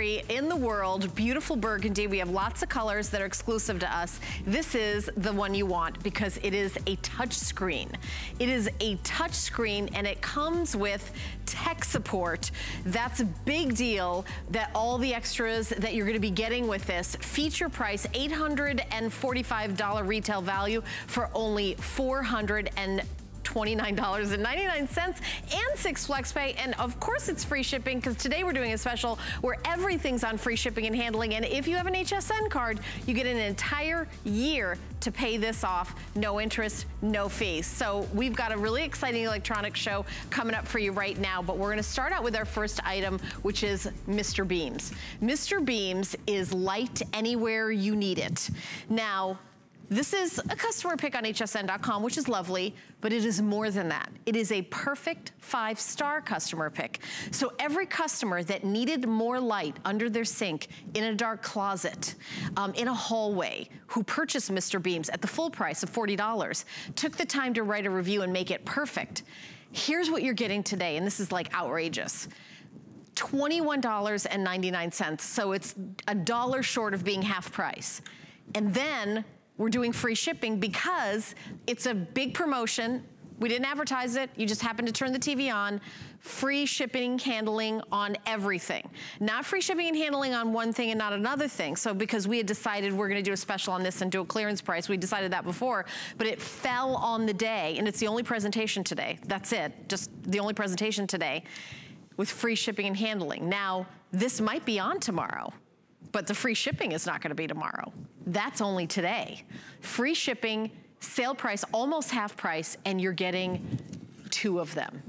in the world, beautiful burgundy. We have lots of colors that are exclusive to us. This is the one you want because it is a touch screen. It is a touch screen and it comes with tech support. That's a big deal that all the extras that you're gonna be getting with this feature price $845 retail value for only 400 and $29.99 and six flex pay. And of course it's free shipping because today we're doing a special where everything's on free shipping and handling. And if you have an HSN card, you get an entire year to pay this off, no interest, no fees. So we've got a really exciting electronic show coming up for you right now, but we're gonna start out with our first item, which is Mr. Beams. Mr. Beams is light anywhere you need it. Now, this is a customer pick on hsn.com, which is lovely, but it is more than that. It is a perfect five-star customer pick. So every customer that needed more light under their sink, in a dark closet, um, in a hallway, who purchased Mr. Beams at the full price of $40, took the time to write a review and make it perfect. Here's what you're getting today, and this is like outrageous. $21.99, so it's a dollar short of being half price. And then we're doing free shipping because it's a big promotion. We didn't advertise it. You just happened to turn the TV on. Free shipping, handling on everything. Not free shipping and handling on one thing and not another thing. So because we had decided we're gonna do a special on this and do a clearance price, we decided that before, but it fell on the day and it's the only presentation today. That's it, just the only presentation today with free shipping and handling. Now, this might be on tomorrow but the free shipping is not gonna be tomorrow. That's only today. Free shipping, sale price, almost half price, and you're getting two of them.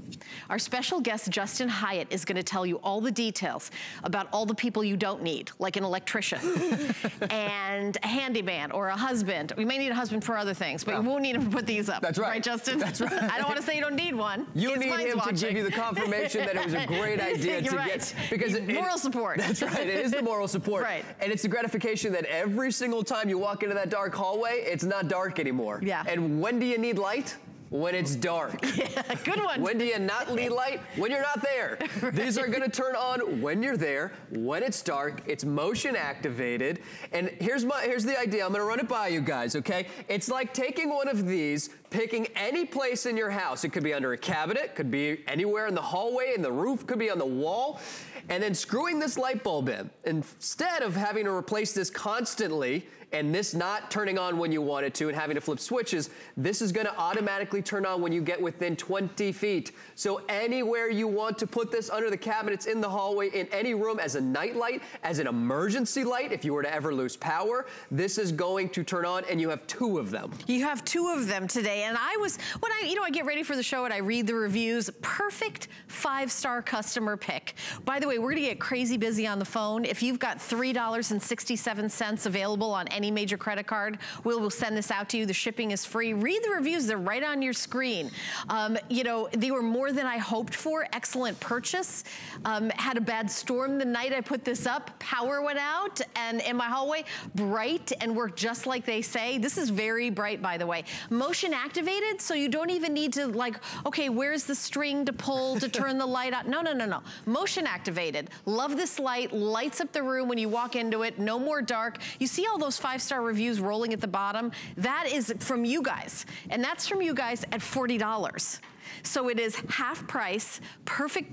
Our special guest, Justin Hyatt, is gonna tell you all the details about all the people you don't need, like an electrician and a handyman or a husband. We may need a husband for other things, but yeah. we won't need him to put these up. That's right. Right, Justin? That's right. I don't wanna say you don't need one. You need him watching. to give you the confirmation that it was a great idea to right. get, because it, moral support. That's right, it is the moral support. right. And it's the gratification that every single time you walk into that dark hallway, it's not dark anymore. Yeah. And when do you need light? When it's dark. Yeah, good one. When do you not need light? When you're not there. right. These are gonna turn on when you're there, when it's dark, it's motion activated. And here's my here's the idea. I'm gonna run it by you guys, okay? It's like taking one of these, picking any place in your house. It could be under a cabinet, could be anywhere in the hallway, in the roof, could be on the wall, and then screwing this light bulb in. Instead of having to replace this constantly, and this not turning on when you want it to and having to flip switches, this is gonna automatically turn on when you get within 20 feet. So anywhere you want to put this under the cabinets, in the hallway, in any room as a night light, as an emergency light, if you were to ever lose power, this is going to turn on and you have two of them. You have two of them today. And I was, when I, you know, I get ready for the show and I read the reviews, perfect five-star customer pick. By the way, we're gonna get crazy busy on the phone. If you've got $3.67 available on any any major credit card. We'll, we'll send this out to you. The shipping is free. Read the reviews. They're right on your screen. Um, you know, they were more than I hoped for. Excellent purchase. Um, had a bad storm the night I put this up. Power went out and in my hallway, bright and worked just like they say. This is very bright, by the way. Motion activated, so you don't even need to like, okay, where's the string to pull to turn the light on? No, no, no, no. Motion activated. Love this light. Lights up the room when you walk into it. No more dark. You see all those five-star reviews rolling at the bottom, that is from you guys. And that's from you guys at $40. So it is half price, perfect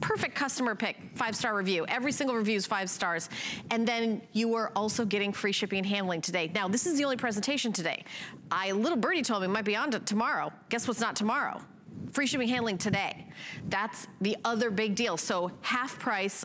perfect customer pick, five-star review. Every single review is five stars. And then you are also getting free shipping and handling today. Now, this is the only presentation today. I, little birdie told me might be on to tomorrow. Guess what's not tomorrow? Free shipping handling today. That's the other big deal. So half price,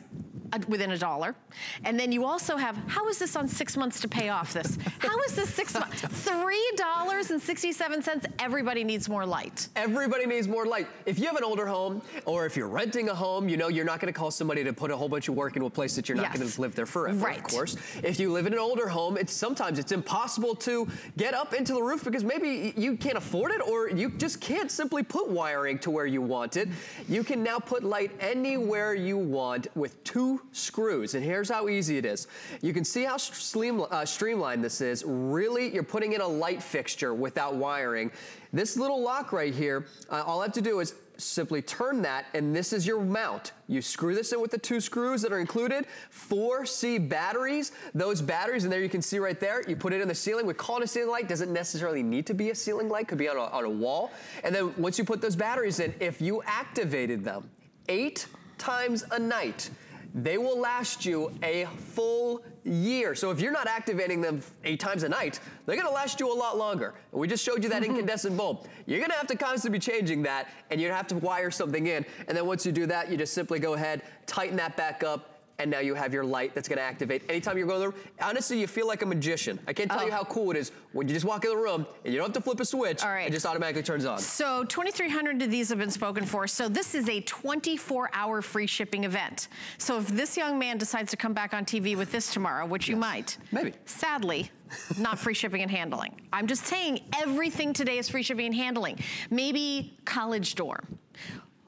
within a dollar. And then you also have, how is this on six months to pay off this? How is this six months? $3.67, everybody needs more light. Everybody needs more light. If you have an older home, or if you're renting a home, you know you're not gonna call somebody to put a whole bunch of work into a place that you're not yes. gonna live there forever, right. of course. If you live in an older home, it's sometimes it's impossible to get up into the roof because maybe you can't afford it or you just can't simply put wiring to where you want it. You can now put light anywhere you want with two screws. And here's how easy it is. You can see how stream, uh, streamlined this is. Really, you're putting in a light fixture without wiring. This little lock right here, uh, all I have to do is simply turn that, and this is your mount. You screw this in with the two screws that are included, 4C batteries. Those batteries, and there you can see right there, you put it in the ceiling. We call it a ceiling light, doesn't necessarily need to be a ceiling light, could be on a, on a wall. And then once you put those batteries in, if you activated them eight times a night, they will last you a full year. So if you're not activating them eight times a night, they're gonna last you a lot longer. We just showed you that mm-hmm. incandescent bulb. You're gonna have to constantly be changing that and you're gonna have to wire something in. And then once you do that, you just simply go ahead, tighten that back up, and now you have your light that's gonna activate. Anytime you're going to the room, honestly, you feel like a magician. I can't tell oh. you how cool it is when you just walk in the room and you don't have to flip a switch, All right. it just automatically turns on. So 2,300 of these have been spoken for. So this is a 24 hour free shipping event. So if this young man decides to come back on TV with this tomorrow, which yes. you might. Maybe. Sadly, not free shipping and handling. I'm just saying everything today is free shipping and handling. Maybe college dorm,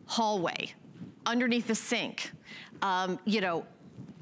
hallway, underneath the sink, um, you know,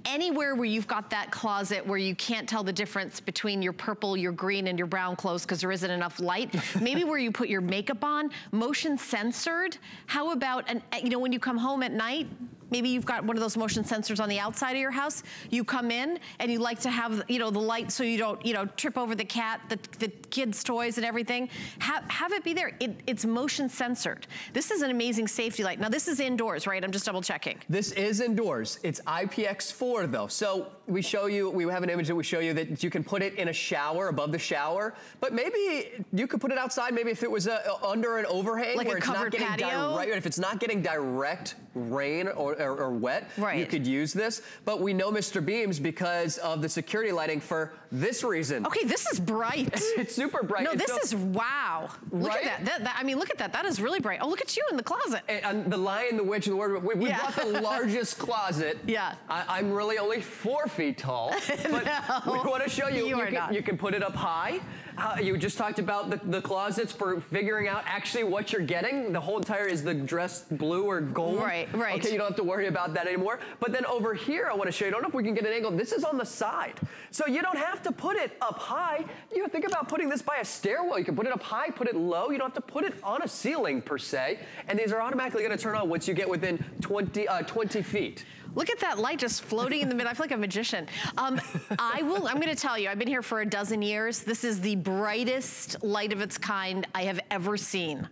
anywhere where you've got that closet where you can't tell the difference between your purple, your green, and your brown clothes because there isn't enough light. Maybe where you put your makeup on, motion censored. How about, an, you know, when you come home at night, maybe you've got one of those motion sensors on the outside of your house. You come in and you like to have, you know, the light so you don't, you know, trip over the cat, the, the kids' toys and everything. Have, have it be there. It, it's motion censored. This is an amazing safety light. Now this is indoors, right? I'm just double checking. This is indoors. It's IPX4 though. So we show you, we have an image that we show you that you can put it in a shower, above the shower, but maybe you could put it outside, maybe if it was uh, a, under an overhang like where it's not getting patio? direct, if it's not getting direct rain or, or, or wet, right. you could use this. But we know Mr. Beams because of the security lighting for this reason. Okay, this is bright. it's super bright. No, this so, is, wow. Look right? at that. That, that. I mean, look at that. That is really bright. Oh, look at you in the closet. And, and the Lion, the Witch, and the Wardrobe. We, we yeah. brought the largest closet. Yeah. I, am really only four feet tall. But no, we want to show you. You, you, can, you can put it up high. Uh, you just talked about the, the closets for figuring out actually what you're getting. The whole entire is the dress blue or gold. Right, right. Okay, you don't have to worry about that anymore. But then over here, I want to show you, I don't know if we can get an angle. This is on the side. So you don't have to put it up high. You think about putting this by a stairwell. You can put it up high, put it low. You don't have to put it on a ceiling per se. And these are automatically going to turn on once you get within 20, uh, 20 feet. Look at that light just floating in the middle. I feel like a magician. Um, I will, I'm gonna tell you, I've been here for a dozen years. This is the brightest light of its kind I have ever seen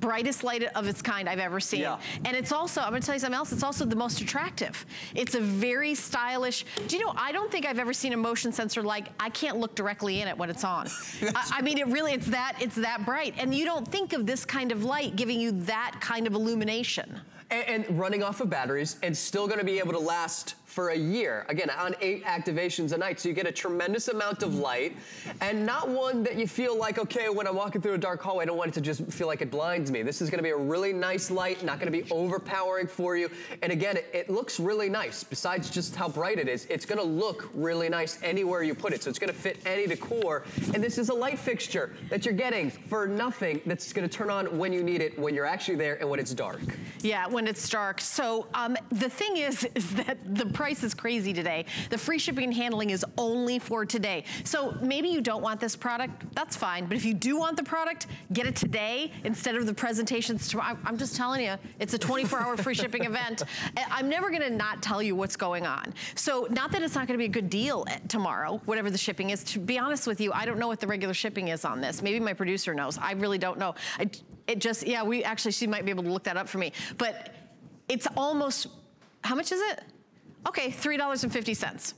brightest light of its kind I've ever seen. Yeah. And it's also, I'm gonna tell you something else, it's also the most attractive. It's a very stylish, do you know, I don't think I've ever seen a motion sensor like, I can't look directly in it when it's on. I, I, mean, it really, it's that, it's that bright. And you don't think of this kind of light giving you that kind of illumination. And, and running off of batteries and still gonna be able to last for a year. Again, on eight activations a night. So you get a tremendous amount of light and not one that you feel like, okay, when I'm walking through a dark hallway, I don't want it to just feel like it blinds me. This is gonna be a really nice light, not gonna be overpowering for you. And again, it, it looks really nice. Besides just how bright it is, it's gonna look really nice anywhere you put it. So it's gonna fit any decor. And this is a light fixture that you're getting for nothing that's gonna turn on when you need it, when you're actually there and when it's dark. Yeah, when it's dark. So um, the thing is, is that the price is crazy today. The free shipping and handling is only for today. So maybe you don't want this product, that's fine. But if you do want the product, get it today instead of the presentations tomorrow. I'm just telling you, it's a 24 hour free shipping event. I'm never gonna not tell you what's going on. So not that it's not gonna be a good deal eh, tomorrow, whatever the shipping is. To be honest with you, I don't know what the regular shipping is on this. Maybe my producer knows. I really don't know. I, it just, yeah, we actually, she might be able to look that up for me. But it's almost, how much is it? Okay, $3.50.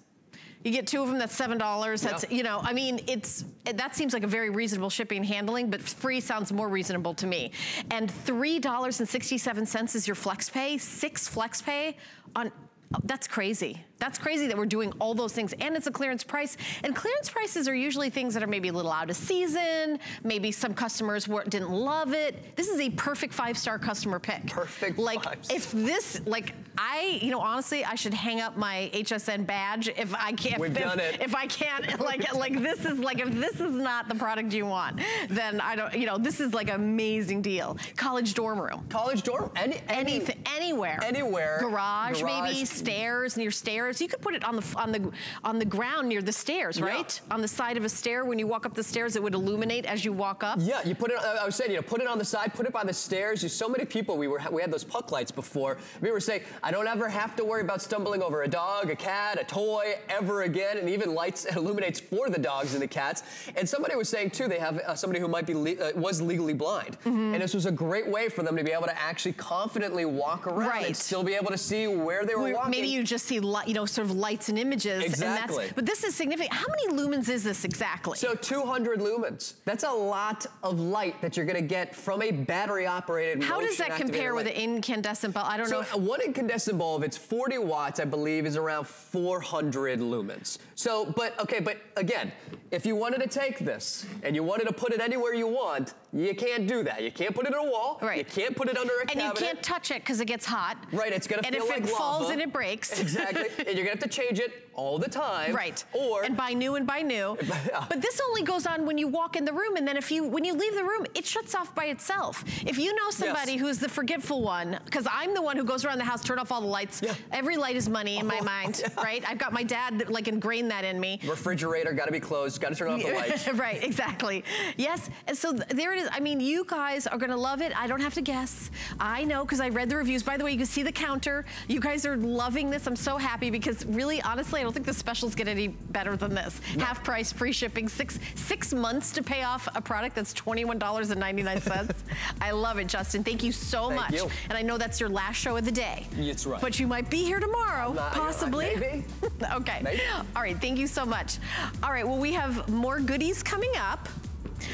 You get two of them, that's $7. That's, you know, I mean, it's, that seems like a very reasonable shipping and handling, but free sounds more reasonable to me. And $3.67 is your flex pay, six flex pay on, oh, that's crazy. That's crazy that we're doing all those things and it's a clearance price. And clearance prices are usually things that are maybe a little out of season, maybe some customers were, didn't love it. This is a perfect five-star customer pick. Perfect Like if this, like I, you know, honestly, I should hang up my HSN badge if I can't. We've if, done it. If I can't, like, like this is like, if this is not the product you want, then I don't, you know, this is like amazing deal. College dorm room. College dorm, any, any anything, anywhere. Anywhere. Garage, Garage, maybe, stairs, near stairs stairs. You could put it on the on the on the ground near the stairs, right? Yeah. On the side of a stair when you walk up the stairs, it would illuminate as you walk up. Yeah, you put it. I was saying, you know, put it on the side, put it by the stairs. You so many people we were we had those puck lights before. We were saying, I don't ever have to worry about stumbling over a dog, a cat, a toy ever again, and even lights illuminates for the dogs and the cats. And somebody was saying too, they have uh, somebody who might be le uh, was legally blind, mm -hmm. and this was a great way for them to be able to actually confidently walk around right. and still be able to see where they were where, walking. Maybe you just see you know sort of lights and images. Exactly. And but this is significant. How many lumens is this exactly? So 200 lumens. That's a lot of light that you're going to get from a battery operated. How does that compare with an incandescent bulb? I don't so know. If... one incandescent bulb, it's 40 watts, I believe, is around 400 lumens. So, but okay, but again, if you wanted to take this and you wanted to put it anywhere you want, you can't do that. You can't put it in a wall. Right. You can't put it under a and cabinet. And you can't touch it because it gets hot. Right, it's gonna and feel like And if it falls and it breaks. Exactly, and you're gonna have to change it all the time. Right. Or and buy new and buy new. but this only goes on when you walk in the room, and then if you when you leave the room, it shuts off by itself. If you know somebody yes. who's the forgetful one, because I'm the one who goes around the house, turn off all the lights. Yeah. Every light is money in my oh, mind, yeah. right? I've got my dad that, like ingrained that in me. Refrigerator got to be closed. Got to turn off the lights. right. Exactly. Yes. And so th there it is. I mean, you guys are gonna love it. I don't have to guess. I know because I read the reviews. By the way, you can see the counter. You guys are loving this. I'm so happy because really, honestly, I don't think the specials get any better than this. No. Half price, free shipping, six six months to pay off a product that's $21.99. I love it, Justin. Thank you so Thank much. You. And I know that's your last show of the day. That's right. But you might be here tomorrow, Not, possibly. Maybe. okay. Maybe. All right, thank you so much. All right, well, we have more goodies coming up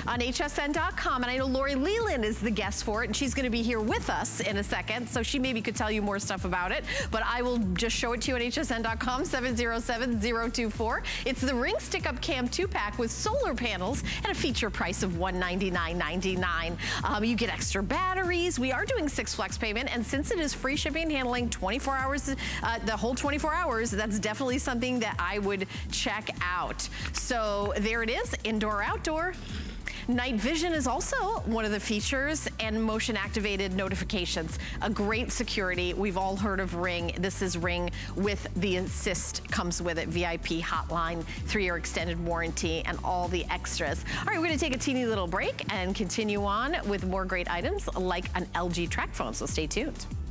on hsn.com. And I know Lori Leland is the guest for it, and she's gonna be here with us in a second, so she maybe could tell you more stuff about it. But I will just show it to you at hsn.com, 707024. It's the Ring Stick Up Cam 2-pack with solar panels at a feature price of $199.99. Um, you get extra batteries. We are doing six flex payment, and since it is free shipping and handling 24 hours, uh, the whole 24 hours, that's definitely something that I would check out. So there it is, indoor, outdoor. Night vision is also one of the features and motion activated notifications. A great security. We've all heard of Ring. This is Ring with the Assist comes with it. VIP hotline, three-year extended warranty, and all the extras. All right, we're gonna take a teeny little break and continue on with more great items like an LG TracFone, so stay tuned.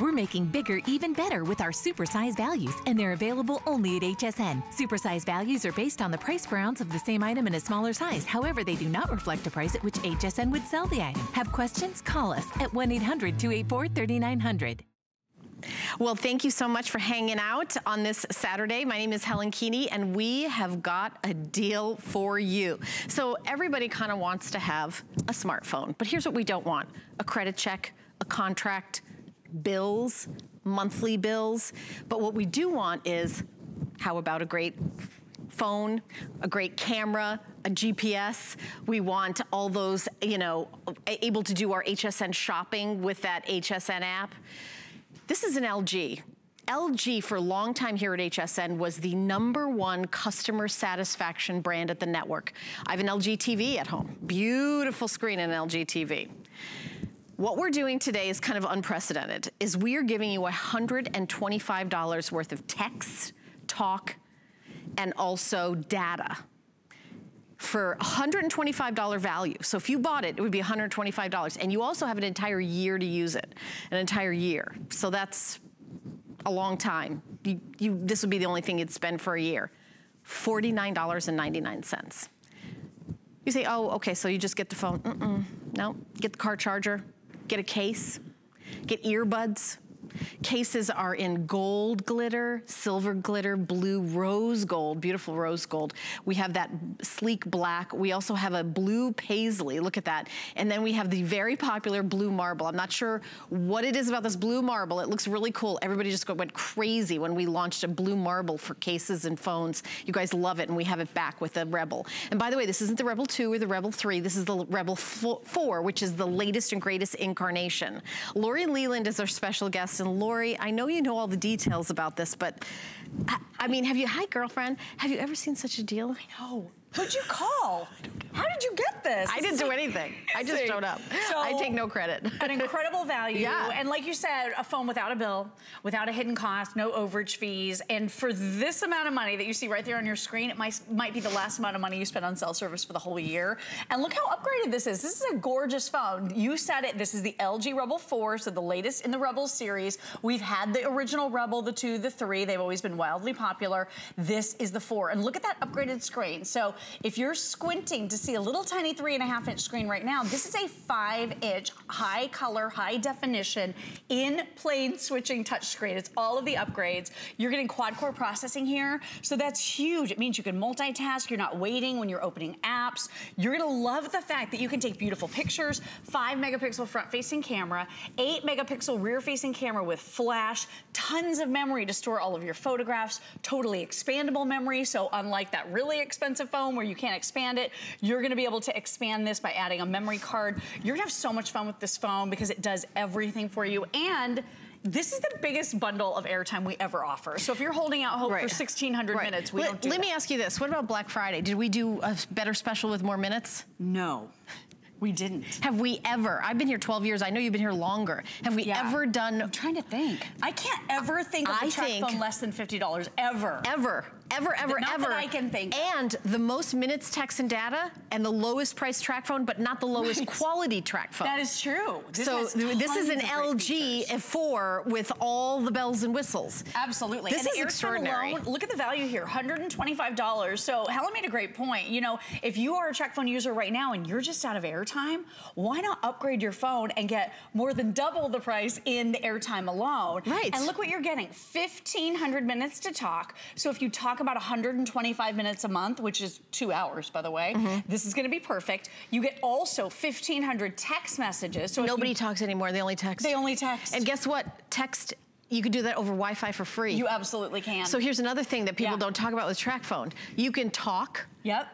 We're making bigger even better with our supersize values, and they're available only at HSN. Supersize values are based on the price per ounce of the same item in a smaller size. However, they do not reflect a price at which HSN would sell the item. Have questions? Call us at 1 800 284 3900. Well, thank you so much for hanging out on this Saturday. My name is Helen Keaney, and we have got a deal for you. So everybody kind of wants to have a smartphone, but here's what we don't want. A credit check, a contract, bills, monthly bills. But what we do want is, how about a great phone, a great camera, a GPS. We want all those, you know, able to do our HSN shopping with that HSN app. This is an LG. LG for a long time here at HSN was the number one customer satisfaction brand at the network. I have an LG TV at home. Beautiful screen in LG TV. What we're doing today is kind of unprecedented, is we are giving you $125 worth of text, talk, and also data for $125 value. So if you bought it, it would be $125. And you also have an entire year to use it, an entire year. So that's a long time. You, you, this would be the only thing you'd spend for a year. $49.99. You say, oh, okay, so you just get the phone. Mm-mm, no, get the car charger, get a case, get earbuds, Cases are in gold glitter, silver glitter, blue rose gold, beautiful rose gold. We have that sleek black. We also have a blue paisley, look at that. And then we have the very popular blue marble. I'm not sure what it is about this blue marble. It looks really cool. Everybody just went crazy when we launched a blue marble for cases and phones. You guys love it and we have it back with the Rebel. And by the way, this isn't the Rebel 2 or the Rebel 3. This is the Rebel 4, which is the latest and greatest incarnation. Lori Leland is our special guest. And Lori, I know you know all the details about this, but I, I mean, have you, hi girlfriend, have you ever seen such a deal? I know. Who'd you call? How did you get this? I didn't do anything. I just showed up. So, I take no credit. an incredible value. Yeah. And like you said, a phone without a bill, without a hidden cost, no overage fees. And for this amount of money that you see right there on your screen, it might, might be the last amount of money you spend on cell service for the whole year. And look how upgraded this is. This is a gorgeous phone. You said it. This is the LG Rebel 4, so the latest in the Rebel series. We've had the original Rebel, the 2, the 3. They've always been wildly popular. This is the 4. And look at that upgraded screen. So if you're squinting to see a little tiny three and a half inch screen right now, this is a five inch high color, high definition in plane switching touchscreen. It's all of the upgrades. You're getting quad core processing here. So that's huge. It means you can multitask. You're not waiting when you're opening apps. You're gonna love the fact that you can take beautiful pictures, five megapixel front facing camera, eight megapixel rear facing camera with flash, tons of memory to store all of your photographs, totally expandable memory. So unlike that really expensive phone where you can't expand it, you're gonna be able to expand this by adding a memory card. You're gonna have so much fun with this phone because it does everything for you. And this is the biggest bundle of airtime we ever offer. So if you're holding out hope right. for 1,600 right. minutes, we let, don't do Let that. me ask you this. What about Black Friday? Did we do a better special with more minutes? No. We didn't. Have we ever, I've been here 12 years, I know you've been here longer. Have we yeah. ever done? I'm trying to think. I can't ever think of I a TracFone less than $50, ever. Ever, ever, ever, not ever. I can think. And the most minutes, text, and data, and the lowest price TracFone, but not the lowest right. quality TracFone. That is true. This so this is an LG F4 with all the bells and whistles. Absolutely. This and is extraordinary. Alone, look at the value here, $125. So Helen made a great point. You know, if you are a TracFone user right now and you're just out of airtime, why not upgrade your phone and get more than double the price in the airtime alone? Right. And look what you're getting, 1,500 minutes to talk. So if you talk about 125 minutes a month, which is two hours, by the way, mm -hmm. this is gonna be perfect. You get also 1,500 text messages. So Nobody you, talks anymore, they only text. They only text. And guess what? Text you can do that over Wi-Fi for free. You absolutely can. So here's another thing that people yeah. don't talk about with TracFone. You can talk. Yep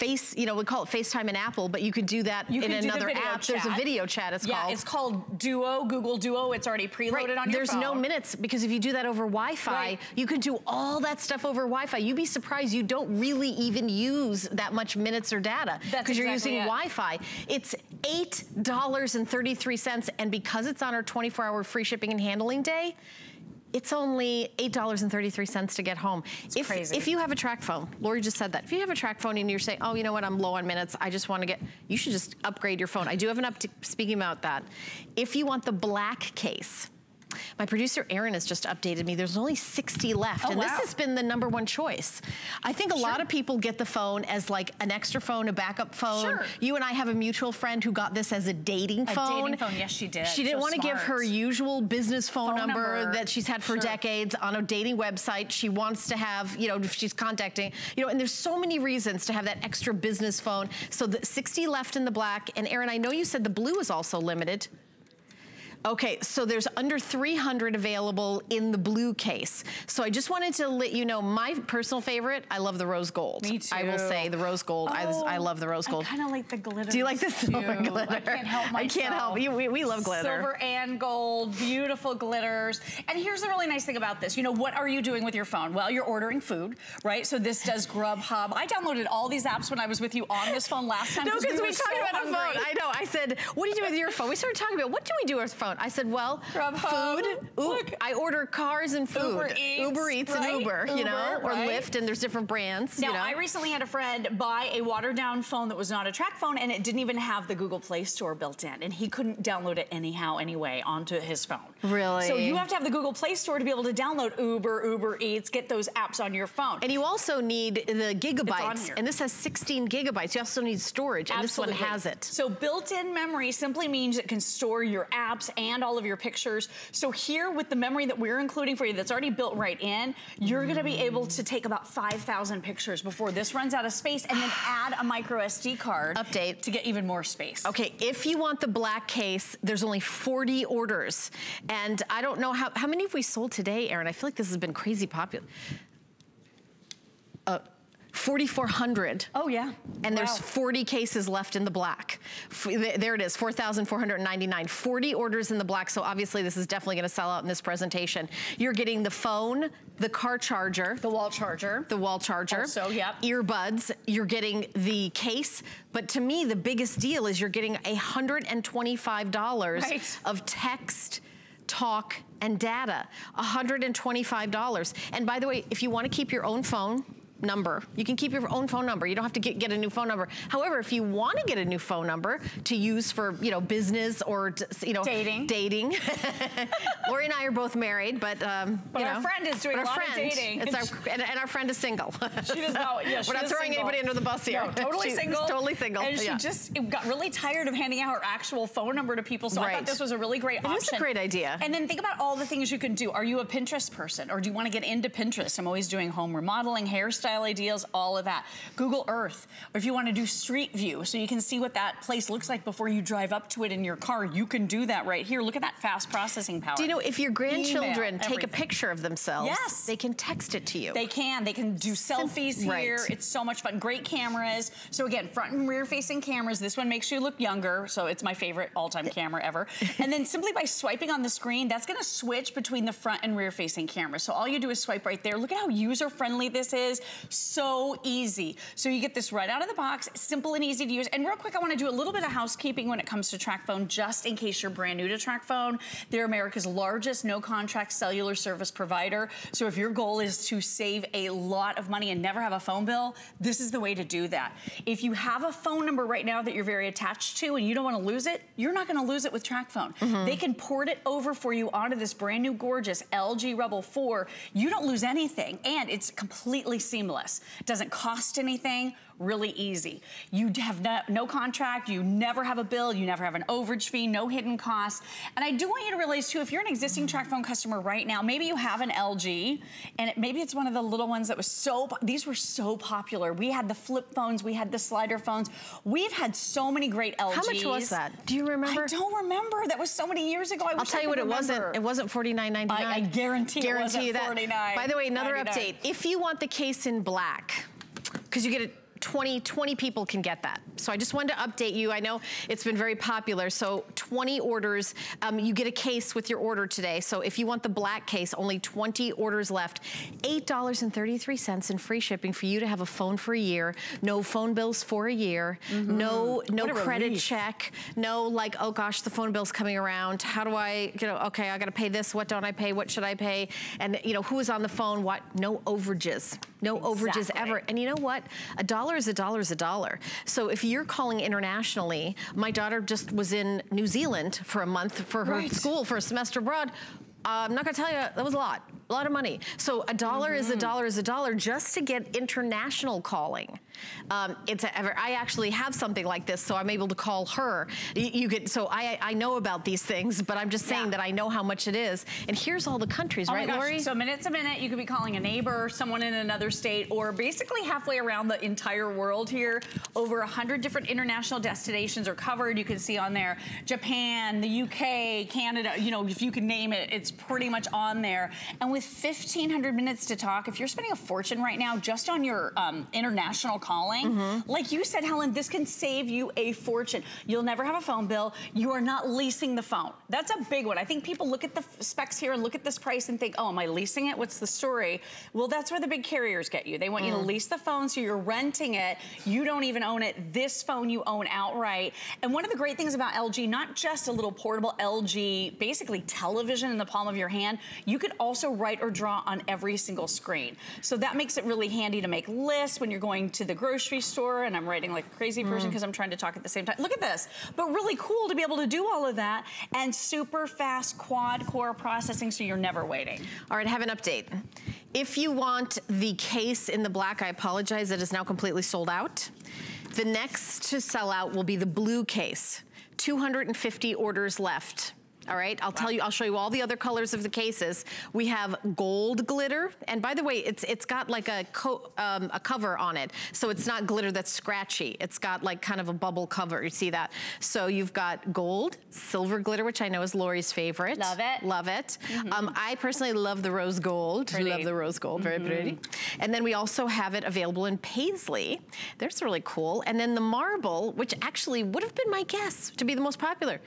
face, you know, we call it FaceTime in Apple, but you could do that you in another app. Chat. There's a video chat, it's yeah, called. it's called Duo, Google Duo. It's already preloaded right. on your There's phone. There's no minutes because if you do that over Wi-Fi, right. you can do all that stuff over Wi-Fi. You'd be surprised you don't really even use that much minutes or data because exactly you're using it. Wi-Fi. It's $8.33 and because it's on our 24-hour free shipping and handling day, it's only $8.33 to get home. It's if, crazy. If you have a TracFone, Lori just said that. If you have a TracFone and you're saying, oh, you know what, I'm low on minutes, I just want to get, you should just upgrade your phone. I do have an up, speaking about that. If you want the black case, my producer Erin has just updated me. There's only 60 left, oh, and wow. this has been the number one choice. I think a sure. lot of people get the phone as like an extra phone, a backup phone. Sure. You and I have a mutual friend who got this as a dating a phone. A dating phone, yes, she did. She didn't so want to give her usual business phone, phone number, number, that she's had for sure. decades on a dating website. She wants to have, you know, if she's contacting, you know, and there's so many reasons to have that extra business phone. So the 60 left in the black. And Erin, I know you said the blue is also limited. Okay, so there's under 300 available in the blue case. So I just wanted to let you know my personal favorite, I love the rose gold. Me too. I will say the rose gold. Oh, I, I love the rose oh, gold. I kind of like the glitter. Do you like the silver oh too. glitter? I can't help myself. I can't help you. We, we love glitter. Silver and gold, beautiful glitters. And here's the really nice thing about this. You know, what are you doing with your phone? Well, you're ordering food, right? So this does Grubhub. I downloaded all these apps when I was with you on this phone last time. No, because we, we talked so about hungry. a phone. I know. I said, what do you do with your phone? We started talking about what do we do with phone? I said, well, food. Ooh, I order cars and food. Uber Eats, Uber Eats right? and Uber, you know, or right? Lyft, and there's different brands. Now, you know? I recently had a friend buy a watered down phone that was not a TracFone and it didn't even have the Google Play Store built in and he couldn't download it anyhow anyway onto his phone. Really? So you have to have the Google Play Store to be able to download Uber, Uber Eats, get those apps on your phone. And you also need the gigabytes. And this has 16 gigabytes. You also need storage, and Absolutely. this one has it. So built-in memory simply means it can store your apps and all of your pictures. So here with the memory that we're including for you that's already built right in, you're gonna be able to take about 5,000 pictures before this runs out of space and then add a micro SD card. Update. To get even more space. Okay, if you want the black case, there's only 40 orders. And I don't know how, how many have we sold today, Erin? I feel like this has been crazy popular. Uh, 4,400. Oh yeah. And there's 40 cases left in the black. F- There it is, 4,499. 40 orders in the black, so obviously this is definitely gonna sell out in this presentation. You're getting the phone, the car charger, The wall charger. the wall charger. Also, yep. Earbuds, you're getting the case. But to me, the biggest deal is you're getting $125 Right. of text, talk, and data. $125. And by the way, if you want to keep your own phone, number. You can keep your own phone number. You don't have to get, get a new phone number. However, if you want to get a new phone number to use for, you know, business or, you know, Dating. dating. Lori and I are both married, but, um, But you our friend is doing a our lot of dating. It's our, and, and our friend is single. She does not. Yeah, she We're not throwing single. anybody under the bus here. No, totally single. Totally single. And she yeah. just got really tired of handing out her actual phone number to people. So I thought this was a really great It option. is a great idea. And then think about all the things you can do. Are you a Pinterest person, or do you want to get into Pinterest? I'm always doing home remodeling, all of that. Google Earth, or if you want to do Street View, so you can see what that place looks like before you drive up to it in your car. You can do that right here. Look at that fast processing power. Do you know if your grandchildren Email, take a picture of themselves, Yes. they can text it to you. They can. They can do selfies right. here. It's so much fun. Great cameras. So again, front and rear facing cameras. This one makes you look younger. So it's my favorite all-time camera ever. And then simply by swiping on the screen, that's gonna switch between the front and rear facing cameras. So all you do is swipe right there. Look at how user-friendly this is. So easy. So you get this right out of the box, simple and easy to use. And real quick, I wanna do a little bit of housekeeping when it comes to TracFone, just in case you're brand new to TracFone. They're America's largest no-contract cellular service provider. So if your goal is to save a lot of money and never have a phone bill, this is the way to do that. If you have a phone number right now that you're very attached to and you don't wanna lose it, you're not gonna lose it with TracFone. Mm-hmm. They can port it over for you onto this brand new gorgeous LG Rebel 4. You don't lose anything and it's completely seamless. It doesn't cost anything really easy. You have no, no contract, you never have a bill, you never have an overage fee, no hidden costs. And I do want you to realize too, if you're an existing TracFone customer right now, maybe you have an LG, and it, maybe it's one of the little ones that was so, these were so popular. We had the flip phones, we had the slider phones. We've had so many great LGs. How much was that? Do you remember? I don't remember. That was so many years ago. I I'll wish tell you what could it wasn't. It wasn't forty nine ninety nine. I- I guarantee it wasn't that. $49.99. By the way, another update. If you want the case in black, because you get it. 20, 20 people can get that. So I just wanted to update you. I know it's been very popular. So 20 orders, um, you get a case with your order today. So if you want the black case, only 20 orders left. $8.33 in free shipping for you to have a phone for a year. No phone bills for a year. No, no credit relief. check. No like, oh gosh, the phone bill's coming around. How do I, you know, okay, I gotta pay this. What don't I pay? What should I pay? And you know, who is on the phone? What? No overages. No overages ever. And you know what? A dollar is a dollar is a dollar. So if you're calling internationally, my daughter just was in New Zealand for a month for her Right. school for a semester abroad. Uh, I'm not gonna tell you, that was a lot, a lot of money. So a dollar is a Mm-hmm. dollar is a dollar just to get international calling. Um, it's a, I actually have something like this, so I'm able to call her. You, you get so I I know about these things, but I'm just saying Yeah. that I know how much it is. And here's all the countries, Oh right, gosh. Lori? So minutes a minute, you could be calling a neighbor, someone in another state, or basically halfway around the entire world here. Over a hundred different international destinations are covered. You can see on there Japan, the UK, Canada. You know, if you can name it, it's pretty much on there. And with 1,500 minutes to talk, if you're spending a fortune right now just on your um, international calling, Mm-hmm. like you said, Helen, this can save you a fortune. You'll never have a phone bill. You are not leasing the phone. That's a big one. I think people look at the specs here and look at this price and think, oh, am I leasing it? What's the story? Well, that's where the big carriers get you. They want Mm. you to lease the phone, so you're renting it. You don't even own it. This phone you own outright. And one of the great things about LG, not just a little portable LG, basically television in the palm of your hand, you could also write or draw on every single screen. So that makes it really handy to make lists when you're going to the grocery store and I'm writing like a crazy person Mm. because I'm trying to talk at the same time. Look at this. But really cool to be able to do all of that and super fast quad core processing so you're never waiting. All right, I have an update. If you want the case in the black, I apologize, it is now completely sold out. The next to sell out will be the blue case. 250 orders left. All right? I'll wow. tell you, I'll show you all the other colors of the cases. We have gold glitter, and by the way, it's it's got like a, um, a cover on it, so it's not glitter that's scratchy. It's got like kind of a bubble cover, you see that? So you've got gold, silver glitter, which I know is Lori's favorite. Love it. Love it. Mm -hmm. um, I personally love the rose gold. Pretty. Love the rose gold, very mm -hmm. pretty. And then we also have it available in paisley. There's really cool. And then the marble, which actually would have been my guess to be the most popular.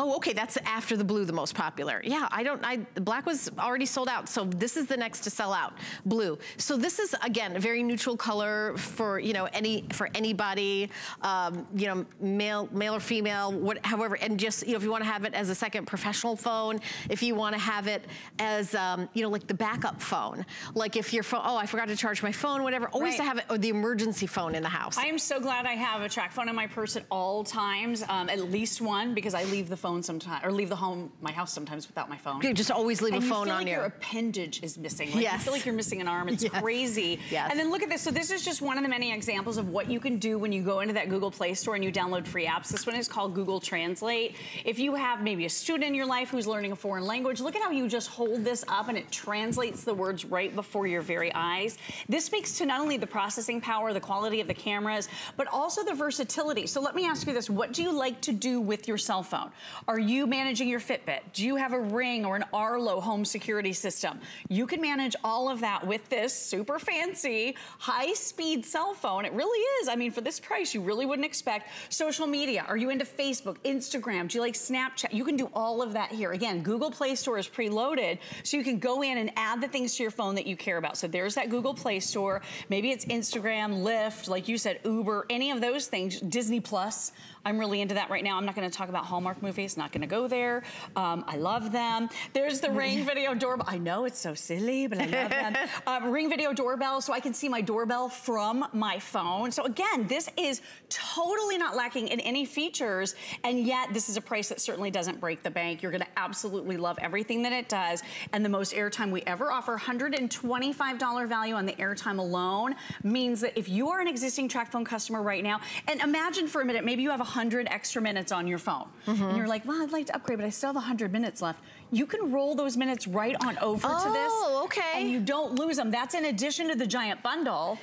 Oh, okay, that's after the blue, the most popular. Yeah, I don't, I, black was already sold out, so this is the next to sell out, blue. So this is, again, a very neutral color for, you know, any, for anybody, um, you know, male, male or female, what, however, and just, you know, if you wanna have it as a second professional phone, if you wanna have it as, um, you know, like the backup phone, like if your phone, oh, I forgot to charge my phone, whatever, always right. to have it, or the emergency phone in the house. I am so glad I have a TracFone in my purse at all times, um, at least one, because I leave the phone phone sometimes, or leave the home, my house sometimes without my phone. You just always leave and a phone you on like you. your appendage is missing. Like yes. You feel like you're missing an arm. It's yes. crazy. Yes. And then look at this. So this is just one of the many examples of what you can do when you go into that Google Play Store and you download free apps. This one is called Google Translate. If you have maybe a student in your life who's learning a foreign language, look at how you just hold this up and it translates the words right before your very eyes. This speaks to not only the processing power, the quality of the cameras, but also the versatility. So let me ask you this. What do you like to do with your cell phone? Are you managing your Fitbit? Do you have a Ring or an Arlo home security system? You can manage all of that with this super fancy, high-speed cell phone. It really is. I mean, for this price, you really wouldn't expect. Social media, are you into Facebook, Instagram? Do you like Snapchat? You can do all of that here. Again, Google Play Store is preloaded, so you can go in and add the things to your phone that you care about. So there's that Google Play Store. Maybe it's Instagram, Lyft, like you said, Uber, any of those things, Disney Plus. I'm really into that right now. I'm not gonna talk about Hallmark movies, not gonna go there. Um, I love them. There's the Ring video doorbell. I know it's so silly, but I love them. Um, ring video doorbell, so I can see my doorbell from my phone. So again, this is totally not lacking in any features, and yet this is a price that certainly doesn't break the bank. You're gonna absolutely love everything that it does, and the most airtime we ever offer, $125 value on the airtime alone, means that if you are an existing TracFone customer right now, and imagine for a minute, maybe you have 100 extra minutes on your phone. Mm -hmm. And you're like, well, I'd like to upgrade, but I still have 100 minutes left. You can roll those minutes right on over oh, to this. Oh, okay. And you don't lose them. That's in addition to the giant bundle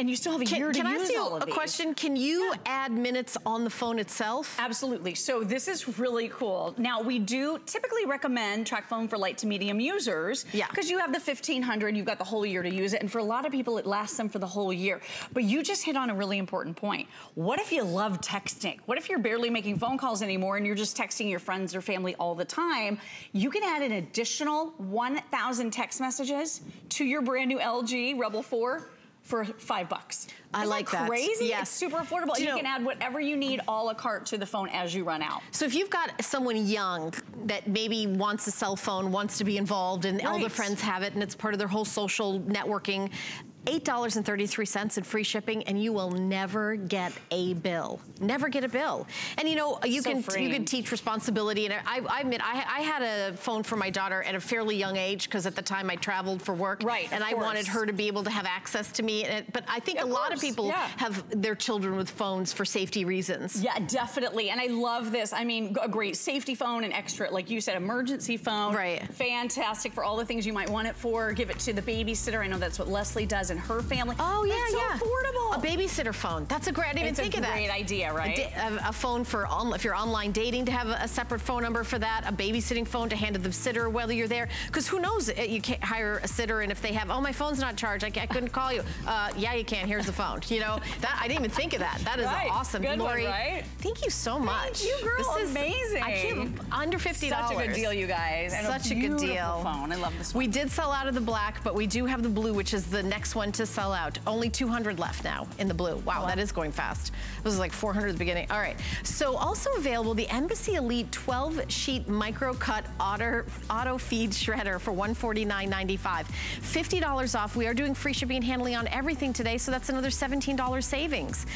and you still have a can, year to can use I all of these. a question? Can you yeah. add minutes on the phone itself? Absolutely. So this is really cool. Now we do typically recommend TracFone for light to medium users. Yeah. Because you have the 1500, you've got the whole year to use it. And for a lot of people, it lasts them for the whole year. But you just hit on a really important point. What if you love texting? What if you're barely making phone calls anymore and you're just texting your friends or family all the time? You can add an additional 1,000 text messages to your brand new LG Rebel 4 for five bucks. I Isn't like that. Crazy? Yes. It's super affordable. You, you know, can add whatever you need a la carte to the phone as you run out. So if you've got someone young that maybe wants a cell phone, wants to be involved, and right. all the friends have it, and it's part of their whole social networking, $8.33 in free shipping and you will never get a bill. Never get a bill. And you know, you so can freeing. you can teach responsibility and I, I admit I, I, had a phone for my daughter at a fairly young age because at the time I traveled for work. Right, And I course. wanted her to be able to have access to me. But I think yeah, a lot of people yeah. have their children with phones for safety reasons. Yeah, definitely. And I love this. I mean, a great safety phone and extra, like you said, emergency phone. Right. Fantastic for all the things you might want it for. Give it to the babysitter. I know that's what Leslie does and her family. Oh, yeah, so yeah. affordable. A babysitter phone. That's a great, I didn't it's even think of that. Great idea, right? A, a, phone for, on, if you're online dating, to have a, a, separate phone number for that, a babysitting phone to hand to the sitter whether you're there. Because who knows, you can't hire a sitter and if they have, oh, my phone's not charged, I, I couldn't call you. Uh, yeah, you can, here's the phone. You know, that I didn't even think of that. That is right. awesome. Good Lori, one, right? thank you so much. Thank you, girl, this is amazing. I can't, under $50. Such a good deal, you guys. And Such a, a good deal. phone. I love this one. We did sell out of the black, but we do have the blue, which is the next one to sell out. Only 200 left now in the blue. Wow, wow. that is going fast. It was like 400 at the beginning. All right. So also available, the Embassy Elite 12 sheet micro cut auto, auto feed shredder for $149.95. $50 off. We are doing free shipping and handling on everything today, so that's another $17 savings.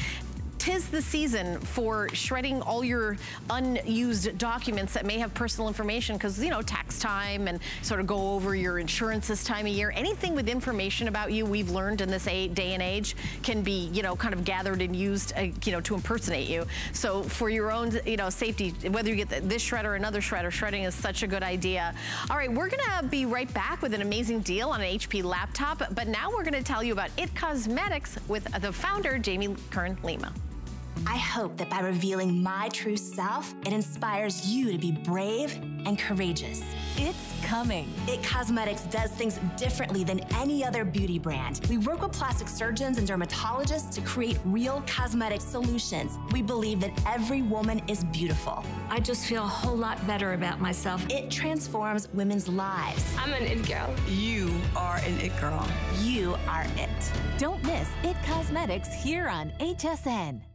Tis the season for shredding all your unused documents that may have personal information because, you know, tax time and sort of go over your insurance this time of year. Anything with information about you we've learned in this day and age can be, you know, kind of gathered and used, uh, you know, to impersonate you. So for your own, you know, safety, whether you get this shredder or another shredder, shredding is such a good idea. All right, we're gonna be right back with an amazing deal on an HP laptop, but now we're gonna tell you about IT Cosmetics with the founder, Jamie Kern Lima. I hope that by revealing my true self, it inspires you to be brave and courageous. It's coming. It Cosmetics does things differently than any other beauty brand. We work with plastic surgeons and dermatologists to create real cosmetic solutions. We believe that every woman is beautiful. I just feel a whole lot better about myself. It transforms women's lives. I'm an it girl. You are an it girl. You are it. Don't miss It Cosmetics here on HSN.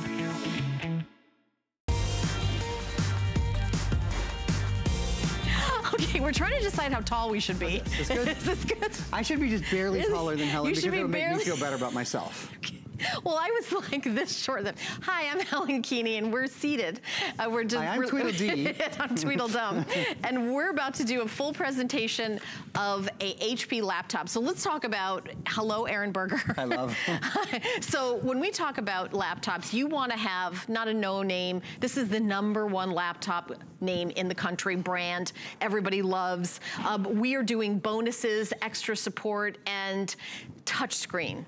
Okay, we're trying to decide how tall we should be. Is this good? Is this good? I should be just barely taller than Helen You because should be it'll make me feel better about myself. Well, I was like this short. Hi, I'm Helen Keaney, and we're seated. Uh, we're just Hi, I'm Tweedledee. I'm Tweedledum, and we're about to do a full presentation of a HP laptop. So let's talk about. Hello, Aaron Berger. I love. so when we talk about laptops, you want to have not a no name. This is the number one laptop name in the country, brand everybody loves. Um, we are doing bonuses, extra support, and touchscreen.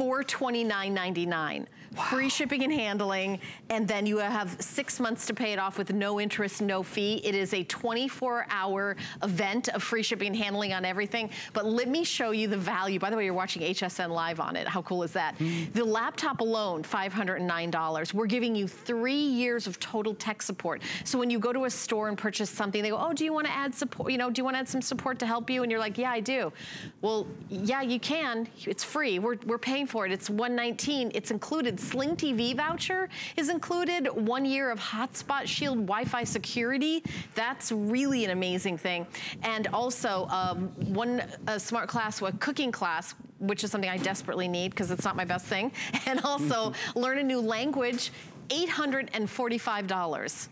$429.99. Free shipping and handling, and then you have six months to pay it off with no interest, no fee. It is a 24-hour event of free shipping and handling on everything. But let me show you the value. By the way, you're watching HSN live on it. How cool is that? Hmm. The laptop alone, $509. We're giving you three years of total tech support. So when you go to a store and purchase something, they go, oh, do you want to add support? You know, do you want to add some support to help you? And you're like, yeah, I do. Well, yeah, you can. It's free. We're, we're paying for it. It's 119. It's included. Sling TV voucher is included. One year of Hotspot Shield Wi-Fi security. That's really an amazing thing. And also um, one a smart class, a cooking class, which is something I desperately need because it's not my best thing. And also learn a new language, $845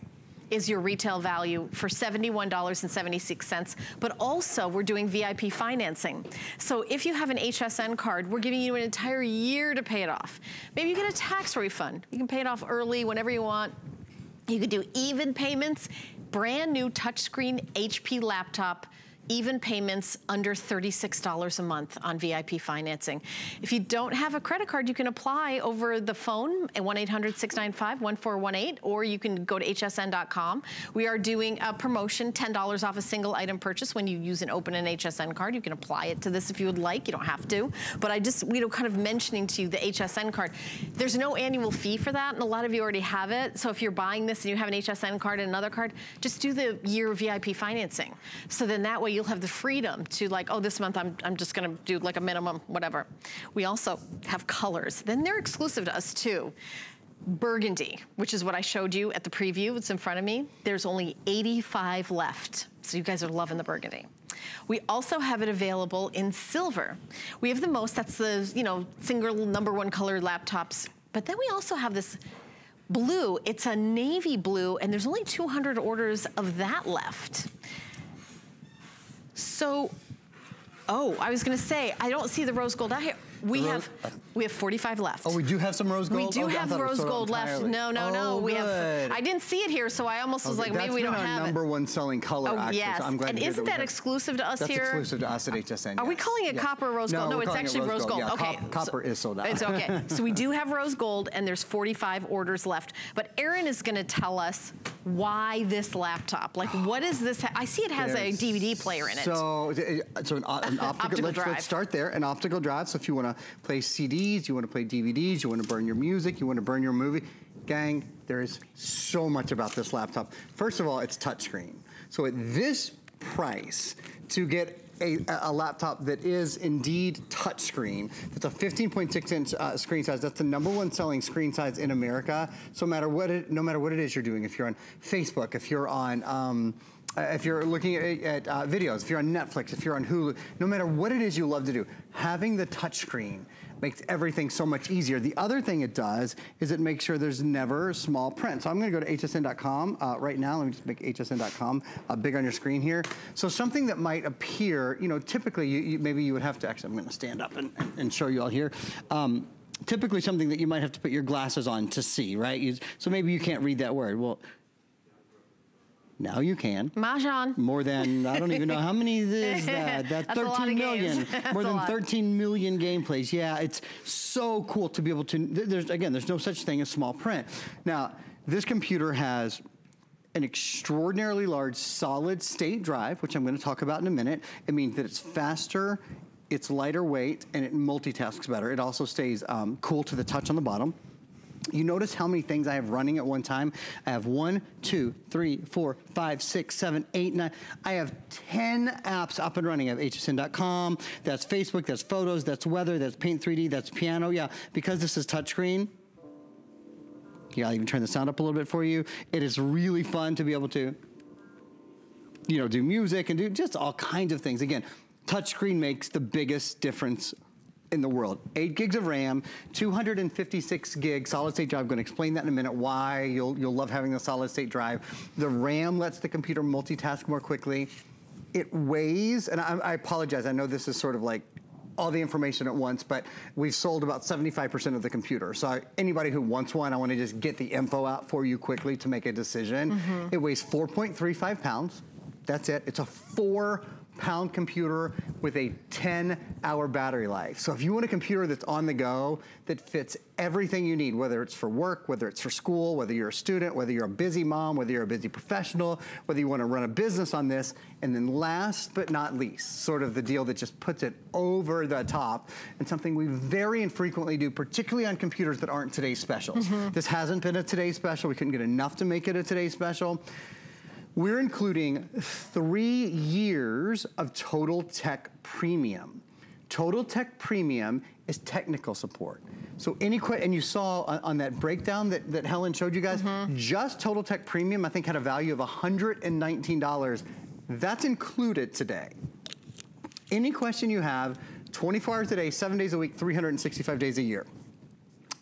is your retail value for $71.76. But also, we're doing VIP financing. So if you have an HSN card, we're giving you an entire year to pay it off. Maybe you get a tax refund. You can pay it off early whenever you want. You could do even payments, brand new touchscreen HP laptop, even payments under $36 a month on VIP financing. If you don't have a credit card, you can apply over the phone at 1-800-695-1418, or you can go to hsn.com. We are doing a promotion, $10 off a single item purchase when you use an open an HSN card. You can apply it to this if you would like. You don't have to. But I just, you know, kind of mentioning to you the HSN card. There's no annual fee for that, and a lot of you already have it. So if you're buying this and you have an HSN card and another card, just do the year VIP financing. So then that way you'll have the freedom to like, oh, this month I'm, I'm just gonna do like a minimum, whatever. We also have colors. Then they're exclusive to us too. Burgundy, which is what I showed you at the preview. It's in front of me. There's only 85 left. So you guys are loving the burgundy. We also have it available in silver. We have the most, that's the, you know, single number one color laptops. But then we also have this blue. It's a navy blue, and there's only 200 orders of that left. So, oh, I was gonna say, I don't see the rose gold out here. We have, we have 45 left. Oh, we do have some rose gold? We do Oh, have it was rose gold left. No, no, no. Oh, we have. I didn't see it here, so I almost was Okay, like, maybe we don't have our it. number one selling color, Oh, actually. yes. So I'm glad and isn't we that exclusive to us That's here? exclusive to us at HSN, Are we calling it Yes. copper rose gold? No, No, it's it actually rose gold. Yeah, okay. cop- copper is sold out. It's okay. so we do have rose gold, and there's 45 orders left. But Aaron is going to tell us why this laptop. Like, what is this? I see it has a DVD player in it. So, uh, so an, an optical, Optical let's, drive. let's start there. An optical drive. So if you want to play CDs, you want to play DVDs, you want to burn your music, you want to burn your movie, Gang, there is so much about this laptop. First of all, it's touchscreen. So at this price, to get a, a, laptop that is indeed touchscreen. That's a 15.6 inch uh, screen size. That's the number one selling screen size in America. So no matter what it, no matter what it is you're doing, if you're on Facebook, if you're on um, if you're looking at, at uh, videos, if you're on Netflix, if you're on Hulu, no matter what it is you love to do, having the touchscreen makes everything so much easier. The other thing it does is it makes sure there's never small print. So I'm gonna go to hsn.com uh, right now. Let me just make hsn.com uh, big on your screen here. So something that might appear, you know, typically you, you, maybe you would have to, actually I'm gonna stand up and, and show you all here. Um, typically something that you might have to put your glasses on to see, right? You, so maybe you can't read that word. Well, now you can. Mahjong. More than, I don't even know how many is that. That 13 million. More than 13 million gameplays. Yeah, it's so cool to be able to, there's again, there's no such thing as small print. Now, this computer has an extraordinarily large solid state drive, which I'm going to talk about in a minute. It means that it's faster, it's lighter weight, and it multitasks better. It also stays um, cool to the touch on the bottom. You notice how many things I have running at one time? I have one, two, three, four, five, six, seven, eight, nine. I have 10 apps up and running. I have hsn.com, that's Facebook, that's photos, that's weather, that's Paint 3D, that's piano. Yeah, because this is touchscreen, yeah, I'll even turn the sound up a little bit for you. It is really fun to be able to, you know, do music and do just all kinds of things. Again, touchscreen makes the biggest difference in the world. Eight gigs of RAM, 256 gigs solid state drive. I'm gonna explain that in a minute, why you'll, you'll love having the solid state drive. The RAM lets the computer multitask more quickly. It weighs, and I, I apologize, I know this is sort of like all the information at once, but we've sold about 75% of the computer. So anybody who wants one, I wanna just get the info out for you quickly to make a decision. Mm -hmm. It weighs 4.35 pounds. That's it. It's a four pound computer with a 10 hour battery life. So if you want a computer that's on the go, that fits everything you need, whether it's for work, whether it's for school, whether you're a student, whether you're a busy mom, whether you're a busy professional, whether you want to run a business on this, and then last but not least, sort of the deal that just puts it over the top, and something we very infrequently do, particularly on computers that aren't today's specials. Mm -hmm. This hasn't been a today's special. We couldn't get enough to make it a today's special. We're including three years of Total Tech Premium. Total Tech Premium is technical support. So any question, and you saw on, on, that breakdown that, that Helen showed you guys, mm -hmm. just Total Tech Premium, I think had a value of $119. That's included today. Any question you have, 24 hours a day, seven days a week, 365 days a year.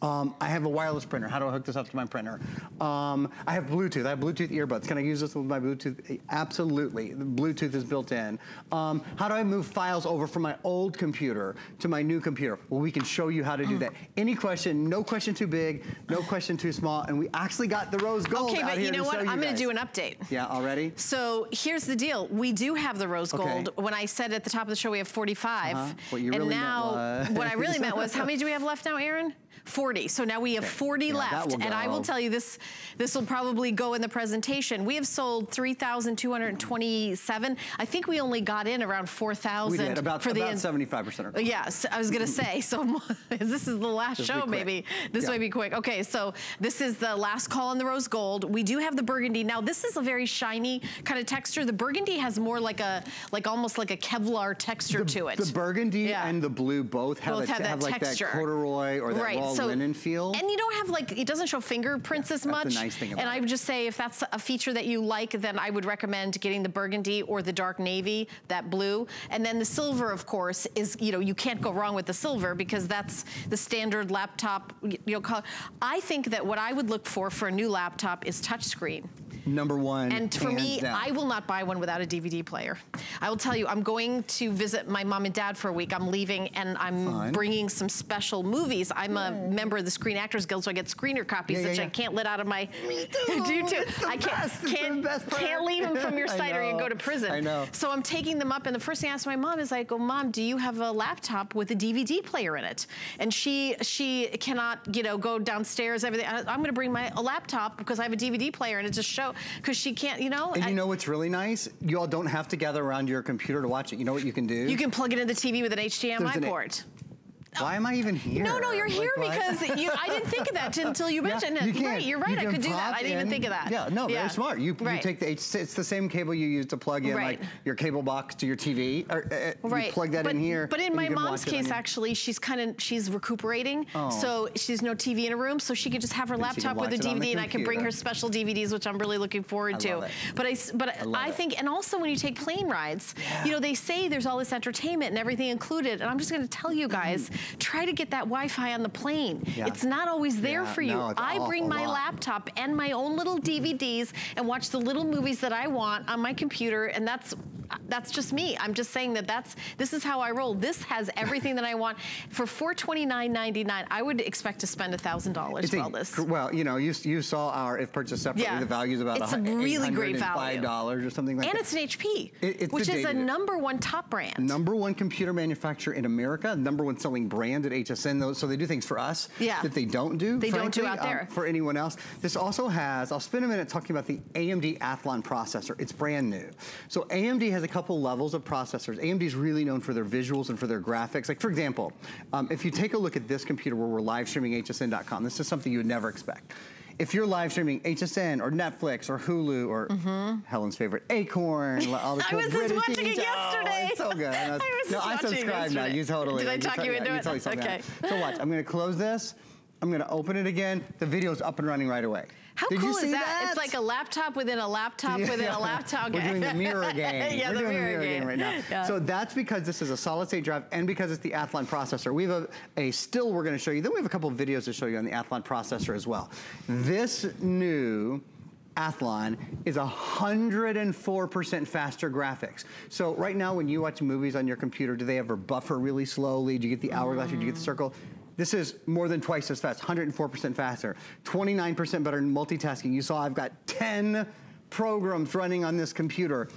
Um, I have a wireless printer. How do I hook this up to my printer? Um, I have Bluetooth. I have Bluetooth earbuds. Can I use this with my Bluetooth? Absolutely. Bluetooth is built in. Um, how do I move files over from my old computer to my new computer? Well, we can show you how to do that. Any question, no question too big, no question too small, and we actually got the rose gold Okay, but you know what? You I'm going to do an update. Yeah, already? So here's the deal. We do have the rose gold. Okay. When I said at the top of the show we have 45, uh -huh. what you and really now what I really meant was how many do we have left now, Aaron? 40. So now we have 40 yeah, left. And I will tell you this, this will probably go in the presentation. We have sold 3,227. I think we only got in around 4,000. We did, about, for about the 75%. Yes, I was gonna say, so this is the last this show maybe. This yeah. may be quick. Okay, so this is the last call on the rose gold. We do have the burgundy. Now this is a very shiny kind of texture. The burgundy has more like a, like almost like a Kevlar texture the, to it. The burgundy yeah. and the blue both have, both a, have, that have like texture. that corduroy or that right. So, linen feel. And you don't have like, it doesn't show fingerprints as much. Nice and I would just say if that's a feature that you like, then I would recommend getting the burgundy or the dark navy, that blue. And then the silver, of course, is, you know, you can't go wrong with the silver because that's the standard laptop, you know, color. I think that what I would look for for a new laptop is touchscreen. Number one, And for me, down. I will not buy one without a DVD player. I will tell you, I'm going to visit my mom and dad for a week. I'm leaving and I'm Fun. bringing some special movies. I'm Yay. a member of the Screen Actors Guild, so I get screener copies, yeah, yeah, which yeah. I can't let out of my... Me too. Do you too? I can't, can't, can't leave them from your site or you go to prison. I know. So I'm taking them up and the first thing I asked my mom is I go, Mom, do you have a laptop with a DVD player in it? And she she cannot, you know, go downstairs, everything. I, am gonna bring my a laptop because I have a DVD player and it just show, because she can't, you know. And I, you know what's really nice? You all don't have to gather around your computer to watch it. You know what you can do? You can plug it in the TV with an HDMI port. Why am I even here? No, no, you're here like, because you, I didn't think of that until you mentioned yeah, it. You right, you're right. You I could do that. I didn't in, even think of that. Yeah, no, yeah. very smart. You, right. you take the it's, it's the same cable you use to plug in right. like your cable box to your TV. Or, uh, right. You plug that but, in here. But in my mom's case, actually, she's kind of she's recuperating, oh. so she's no TV in a room, so she could just have her and laptop with a DVD, and I can bring her special DVDs, which I'm really looking forward I to. But I but I, I think, and also when you take plane rides, yeah. you know, they say there's all this entertainment and everything included, and I'm just going to tell you guys, mm. Try to get that Wi-Fi on the plane. Yeah. It's not always there yeah, for you. No, I bring my lot. laptop and my own little DVDs and watch the little movies that I want on my computer, and that's that's just me. I'm just saying that that's this is how I roll. This has everything that I want for $429.99. I would expect to spend thousand dollars for all this. Well, you know, you you saw our if purchased separately, yeah. the value is about it's a really great value. Dollars or something like and that. And it's an HP, it, which is a number one top brand. Number one computer manufacturer in America, number one selling brand at HSN. Though, so they do things for us yeah. that they don't do. They frankly, don't do out there um, for anyone else. This also has. I'll spend a minute talking about the AMD Athlon processor. It's brand new. So AMD has a couple levels of processors. AMD is really known for their visuals and for their graphics. Like for example, um, if you take a look at this computer where we're live streaming HSN.com, this is something you would never expect if you're live streaming HSN or Netflix or Hulu or mm -hmm. Helen's favorite Acorn, all the cool I was British just watching things. it yesterday. Oh, it's so good. I, was, I was no, I subscribe now. You totally. Did I talk you, into yeah, it? You totally okay. So watch. I'm going to close this. I'm going to open it again. The video's up and running right away. How Did cool is that? that? It's like a laptop within a laptop yeah. within a laptop. We're doing the mirror game. yeah, We're the doing mirror, the mirror game. game right now. Yeah. So that's because this is a solid state drive and because it's the Athlon processor. We have a, a still we're going to show you. Then we have a couple of videos to show you on the Athlon processor as well. This new Athlon is 104% faster graphics. So right now when you watch movies on your computer, do they ever buffer really slowly? Do you get the hourglass? Mm. Do you get the circle? This is more than twice as fast, 104% faster, 29% better in multitasking. You saw I've got 10 programs running on this computer.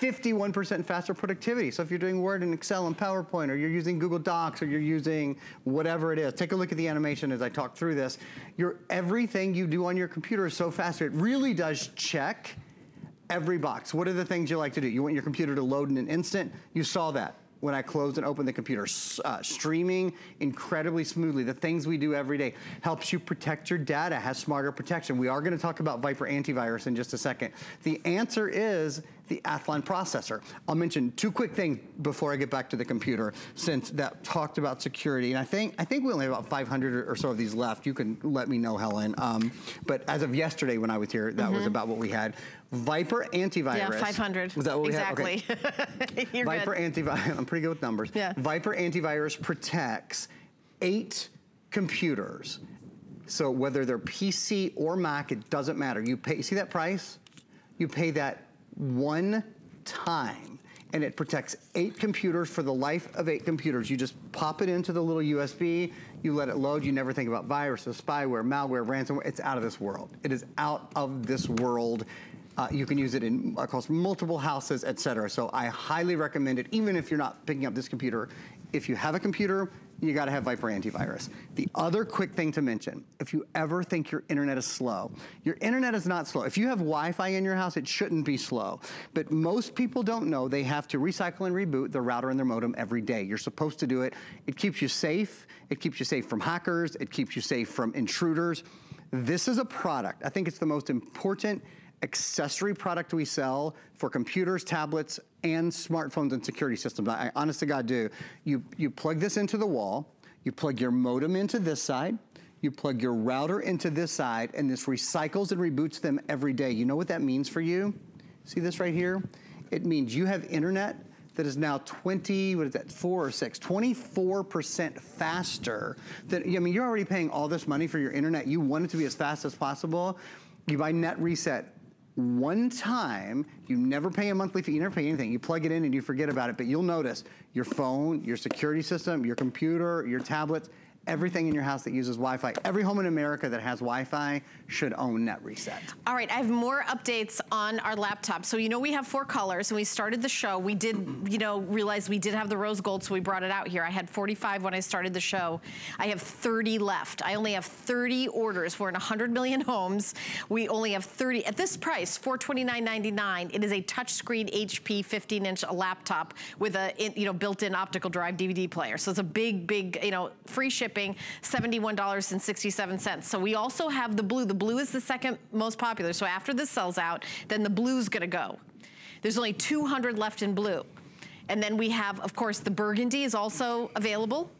51% faster productivity. So if you're doing Word and Excel and PowerPoint, or you're using Google Docs, or you're using whatever it is, take a look at the animation as I talk through this. Your, everything you do on your computer is so faster. It really does check every box. What are the things you like to do? You want your computer to load in an instant? You saw that when I closed and opened the computer. Uh, streaming incredibly smoothly. The things we do every day helps you protect your data, has smarter protection. We are gonna talk about Vipre antivirus in just a second. The answer is the Athlon processor. I'll mention two quick things before I get back to the computer, since that talked about security. And I think I think we only have about 500 or so of these left. You can let me know, Helen. Um, but as of yesterday when I was here, that mm -hmm. was mm-hmm. about what we had. Vipre antivirus. Yeah, 500. Was that what exactly. we? Okay. Vipre antivirus. I'm pretty good with numbers. Yeah. Vipre antivirus protects eight computers. So whether they're PC or Mac, it doesn't matter. You pay. See that price? You pay that one time and it protects eight computers for the life of eight computers. You just pop it into the little USB, you let it load, you never think about viruses, spyware, malware, ransomware. It's out of this world. It is out of this world. Uh, you can use it in across multiple houses, et cetera. So I highly recommend it, even if you're not picking up this computer. If you have a computer, you gotta have Vipre antivirus. The other quick thing to mention, if you ever think your internet is slow, your internet is not slow. If you have Wi-Fi in your house, it shouldn't be slow. But most people don't know they have to recycle and reboot their router and their modem every day. You're supposed to do it. It keeps you safe. It keeps you safe from hackers. It keeps you safe from intruders. This is a product. I think it's the most important accessory product we sell for computers, tablets, and smartphones and security systems. I, I honest to God do. You, you plug this into the wall, you plug your modem into this side, you plug your router into this side, and this recycles and reboots them every day. You know what that means for you? See this right here? It means you have internet that is now 20, what is that, four or six, 24% faster than, I mean, you're already paying all this money for your internet. You want it to be as fast as possible. You buy Net Reset, one time, you never pay a monthly fee, you never pay anything. You plug it in and you forget about it, but you'll notice your phone, your security system, your computer, your tablets, everything in your house that uses Wi-Fi, every home in America that has Wi-Fi should own Net Reset. All right, I have more updates on our laptop. So you know we have four colors, and we started the show. We did, you know, realize we did have the rose gold, so we brought it out here. I had 45 when I started the show. I have 30 left. I only have 30 orders. We're in 100 million homes. We only have 30 at this price, 429.99. It is a touchscreen HP 15-inch laptop with a, you know, built-in optical drive DVD player. So it's a big, big, you know, free shipping, $71.67. So we also have the blue. The blue is the second most popular. So after this sells out, then the blue's gonna go. There's only 200 left in blue. And then we have, of course, the burgundy is also available.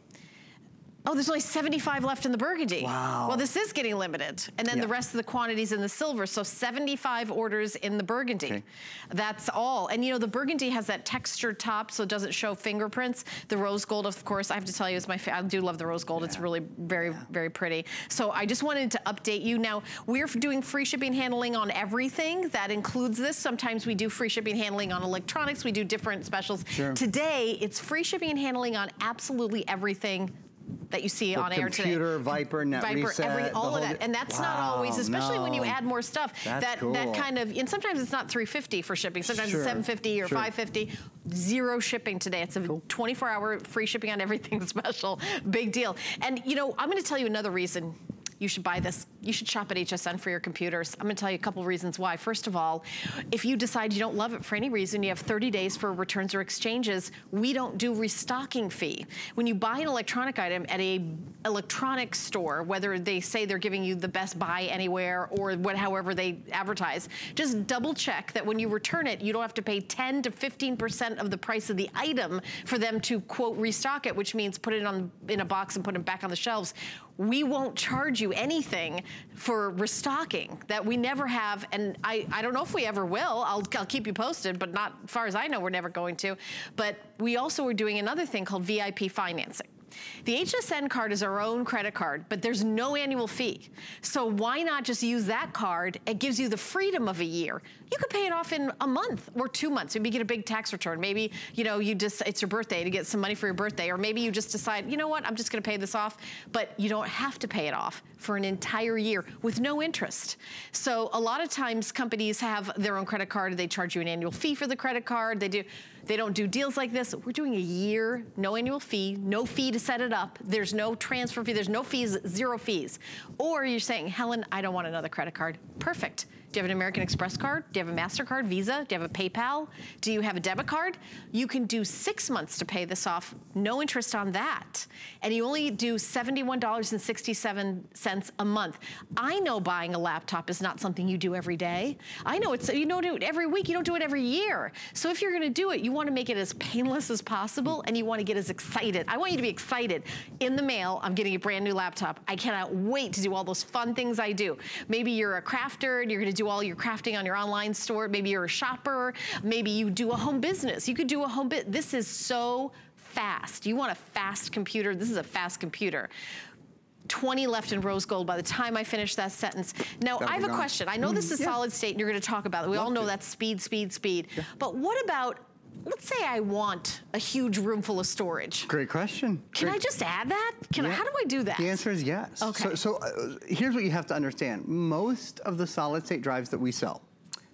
Oh, there's only 75 left in the burgundy. Wow. Well, this is getting limited. And then yeah. the rest of the quantities in the silver. So 75 orders in the burgundy. Okay. That's all. And you know, the burgundy has that textured top, so it doesn't show fingerprints. The rose gold, of course, I have to tell you, is my I do love the rose gold. Yeah. It's really very, yeah. very pretty. So I just wanted to update you. Now, we're doing free shipping handling on everything. That includes this. Sometimes we do free shipping handling on electronics. We do different specials. Sure. Today, it's free shipping and handling on absolutely everything that you see the on air today. Computer, Vipre, Net Vipre, Reset, every, all of that. And that's wow, not always, especially no. when you add more stuff. That's that cool. that kind of, and sometimes it's not 350 for shipping. Sometimes sure. it's 750 or sure. 550. Zero shipping today. It's a 24-hour free shipping on everything special. Big deal. And you know, I'm going to tell you another reason you should buy this. You should shop at HSN for your computers. I'm gonna tell you a couple reasons why. First of all, if you decide you don't love it for any reason, you have 30 days for returns or exchanges. We don't do restocking fee. When you buy an electronic item at a electronic store, whether they say they're giving you the best buy anywhere or what, however they advertise, just double check that when you return it, you don't have to pay 10 to 15% of the price of the item for them to quote restock it, which means put it on in a box and put it back on the shelves we won't charge you anything for restocking that we never have. And I, I don't know if we ever will. I'll, I'll keep you posted, but not far as I know, we're never going to. But we also are doing another thing called VIP financing. The HSN card is our own credit card, but there's no annual fee. So why not just use that card? It gives you the freedom of a year. You could pay it off in a month or two months. Maybe you get a big tax return. Maybe, you know, you just, it's your birthday to get some money for your birthday. Or maybe you just decide, you know what, I'm just gonna pay this off. But you don't have to pay it off for an entire year with no interest. So a lot of times companies have their own credit card. They charge you an annual fee for the credit card. They do. They don't do deals like this. We're doing a year, no annual fee, no fee to set it up. There's no transfer fee, there's no fees, zero fees. Or you're saying, Helen, I don't want another credit card. Perfect. Do you have an American Express card? Do you have a MasterCard, Visa? Do you have a PayPal? Do you have a debit card? You can do six months to pay this off, no interest on that. And you only do $71.67 a month. I know buying a laptop is not something you do every day. I know it's, you don't do it every week, you don't do it every year. So if you're gonna do it, you wanna make it as painless as possible and you wanna get as excited. I want you to be excited. In the mail, I'm getting a brand new laptop. I cannot wait to do all those fun things I do. Maybe you're a crafter and you're gonna do all your crafting on your online store. Maybe you're a shopper. Maybe you do a home business. You could do a home bit. This is so fast. You want a fast computer. This is a fast computer. 20 left in rose gold by the time I finish that sentence. Now, I have a question. I know this is mm-hmm. yeah. solid state and you're gonna talk about it. We Love all know to. that's speed, speed, speed. Yeah. But what about let's say I want a huge room full of storage. Great question. Can Great. I just add that? Can yeah. I, how do I do that? The answer is yes. Okay. So, so uh, here's what you have to understand. Most of the solid state drives that we sell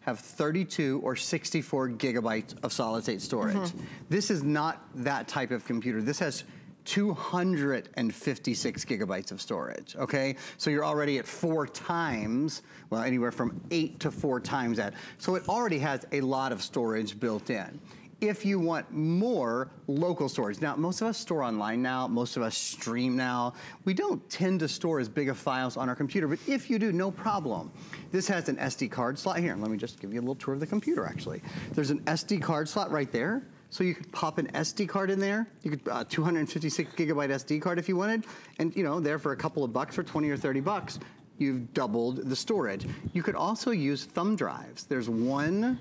have 32 or 64 gigabytes of solid state storage. Mm -hmm. This is not that type of computer. This has 256 gigabytes of storage, okay? So you're already at four times, well, anywhere from eight to four times that. So it already has a lot of storage built in if you want more local storage. Now, most of us store online now, most of us stream now. We don't tend to store as big of files on our computer, but if you do, no problem. This has an SD card slot here. Let me just give you a little tour of the computer, actually. There's an SD card slot right there. So you could pop an SD card in there. You could, uh, 256 gigabyte SD card if you wanted. And you know, there for a couple of bucks, for 20 or 30 bucks, you've doubled the storage. You could also use thumb drives. There's one,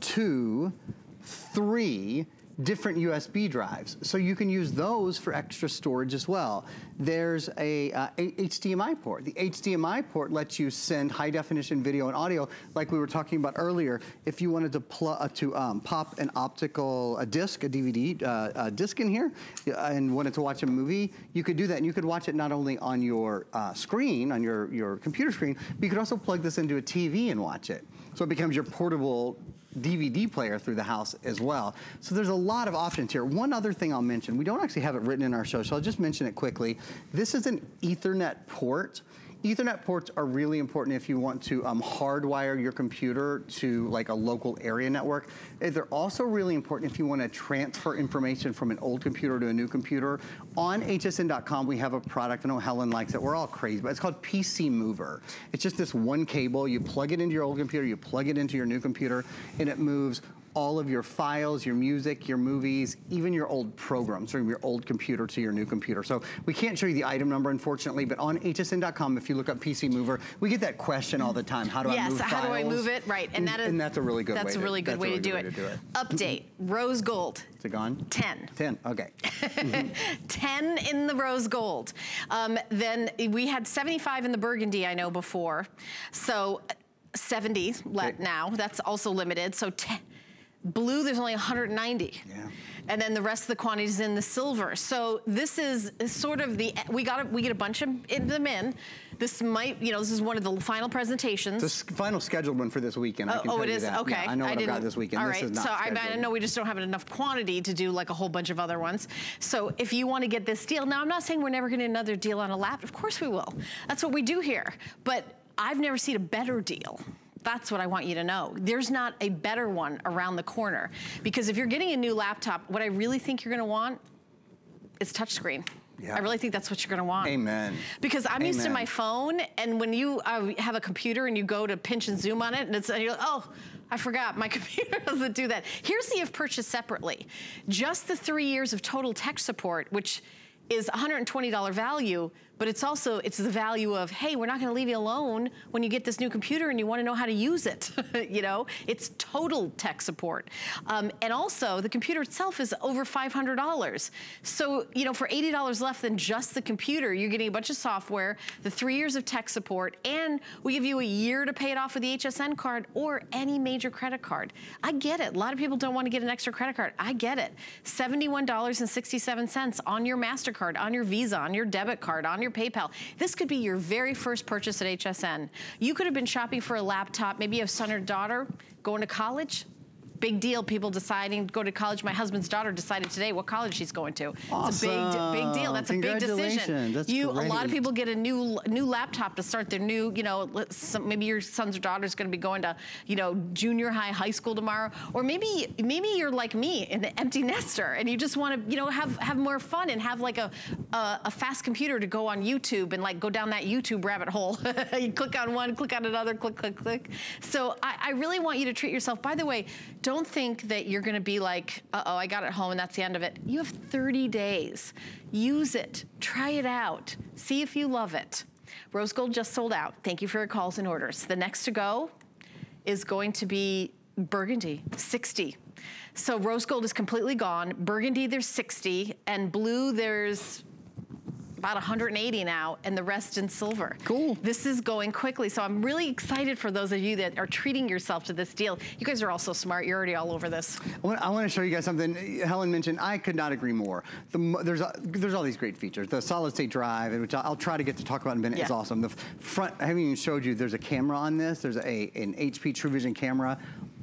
two, three different USB drives. So you can use those for extra storage as well. There's a, uh, HDMI port. The HDMI port lets you send high definition video and audio like we were talking about earlier. If you wanted to, uh, to um, pop an optical a disc, a DVD uh, a disc in here uh, and wanted to watch a movie, you could do that and you could watch it not only on your uh, screen, on your, your computer screen, but you could also plug this into a TV and watch it. So it becomes your portable DVD player through the house as well. So there's a lot of options here. One other thing I'll mention, we don't actually have it written in our show, so I'll just mention it quickly. This is an Ethernet port. Ethernet ports are really important if you want to um, hardwire your computer to like a local area network. Eh, they're also really important if you want to transfer information from an old computer to a new computer. On hsn.com, we have a product, I know Helen likes it, we're all crazy, but it's called PCmover. It's just this one cable, you plug it into your old computer, you plug it into your new computer, and it moves all of your files, your music, your movies, even your old programs from your old computer to your new computer. So we can't show you the item number, unfortunately, but on hsn.com, if you look up PCmover, we get that question all the time. How do yes, I move Yes, how files? do I move it? Right, and, that is, and that's a really good that's way. That's a really to, good, way, really to, good do way to do it. Update, rose gold. Is it gone? 10. 10, okay. 10 in the rose gold. Um, then we had 75 in the burgundy, I know, before. So 70 okay. now, that's also limited. So 10 Blue, there's only 190. Yeah. And then the rest of the quantity is in the silver. So this is, sort of the, we got we get a bunch of them in. This might, you know, this is one of the final presentations. The final scheduled one for this weekend. Oh, oh it is? That. Okay. Yeah, I know what I have got this weekend. All right. so I, I, know we just don't have enough quantity to do like a whole bunch of other ones. So if you want to get this deal, now I'm not saying we're never going to another deal on a lap. Of course we will. That's what we do here. But I've never seen a better deal. That's what I want you to know. There's not a better one around the corner. Because if you're getting a new laptop, what I really think you're gonna want is touchscreen. Yeah. I really think that's what you're gonna want. Amen. Because I'm Amen. used to my phone, and when you uh, have a computer and you go to pinch and zoom on it, and it's and you're like, oh, I forgot, my computer doesn't do that. Here's the if purchased separately. Just the three years of total tech support, which is $120 value, but it's also, it's the value of, hey, we're not gonna leave you alone when you get this new computer and you wanna know how to use it, you know? It's total tech support. Um, and also, the computer itself is over $500. So, you know, for $80 less than just the computer, you're getting a bunch of software, the three years of tech support, and we give you a year to pay it off with the HSN card or any major credit card. I get it. A lot of people don't wanna get an extra credit card. I get it. $71.67 on your MasterCard, on your Visa, on your debit card, on your your PayPal. This could be your very first purchase at HSN. You could have been shopping for a laptop. Maybe have son or daughter going to college big deal. People deciding to go to college. My husband's daughter decided today what college she's going to. Awesome. It's a big, big deal. That's a big decision. That's you, great. a lot of people get a new, new laptop to start their new. You know, maybe your son's or daughter's going to be going to, you know, junior high, high school tomorrow, or maybe, maybe you're like me, an empty nester, and you just want to, you know, have have more fun and have like a, a, a fast computer to go on YouTube and like go down that YouTube rabbit hole. you click on one, click on another, click, click, click. So I, I really want you to treat yourself. By the way, don't think that you're gonna be like, uh-oh, I got it home and that's the end of it. You have 30 days. Use it, try it out, see if you love it. Rose Gold just sold out. Thank you for your calls and orders. The next to go is going to be Burgundy, 60. So Rose Gold is completely gone. Burgundy, there's 60. And blue, there's about 180 now, and the rest in silver. Cool. This is going quickly, so I'm really excited for those of you that are treating yourself to this deal. You guys are all so smart. You're already all over this. I want to show you guys something Helen mentioned. I could not agree more. The, there's a, there's all these great features. The solid state drive, which I'll try to get to talk about in a minute, yeah. is awesome. The front, I haven't even showed you. There's a camera on this. There's a an HP TrueVision camera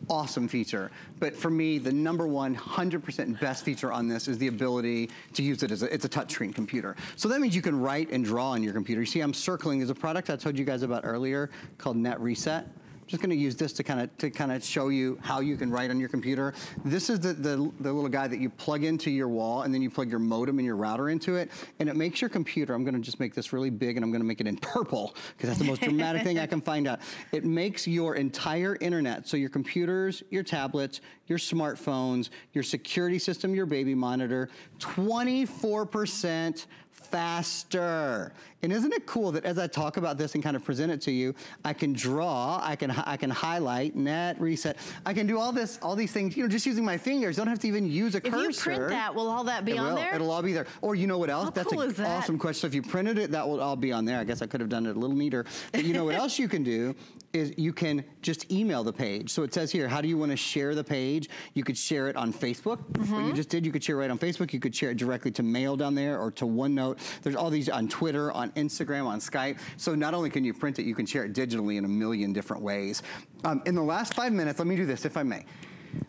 awesome feature. But for me, the number one 100% best feature on this is the ability to use it as a, it's a touchscreen computer. So that means you can write and draw on your computer. You see I'm circling, there's a product I told you guys about earlier called Net Reset just going to use this to kind of to kind of show you how you can write on your computer. This is the, the, the little guy that you plug into your wall and then you plug your modem and your router into it and it makes your computer, I'm going to just make this really big and I'm going to make it in purple because that's the most dramatic thing I can find out. It makes your entire internet, so your computers, your tablets, your smartphones, your security system, your baby monitor, 24% faster. And isn't it cool that as I talk about this and kind of present it to you, I can draw, I can I can highlight, net, reset. I can do all this, all these things, you know, just using my fingers. Don't have to even use a if cursor. If you print that, will all that be it on will. there? It'll all be there. Or you know what else? How That's cool an that? awesome question. So if you printed it, that will all be on there. I guess I could have done it a little neater. But you know what else you can do is you can just email the page. So it says here, how do you want to share the page? You could share it on Facebook. Mm -hmm. What you just did, you could share it right on Facebook. You could share it directly to mail down there or to OneNote. There's all these on Twitter, on Instagram, on Skype. So not only can you print it, you can share it digitally in a million different ways. Um, in the last five minutes, let me do this if I may.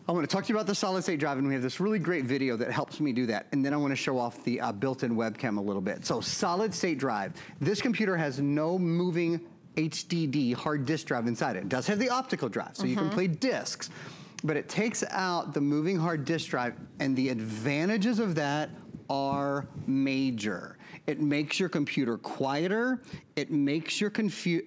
I want to talk to you about the solid state drive, and we have this really great video that helps me do that. And then I want to show off the uh, built-in webcam a little bit. So solid state drive. This computer has no moving HDD hard disk drive inside it. It does have the optical drive, so mm -hmm. you can mm-hmm. play disks. But it takes out the moving hard disk drive, and the advantages of that are major. It makes your computer quieter, it makes your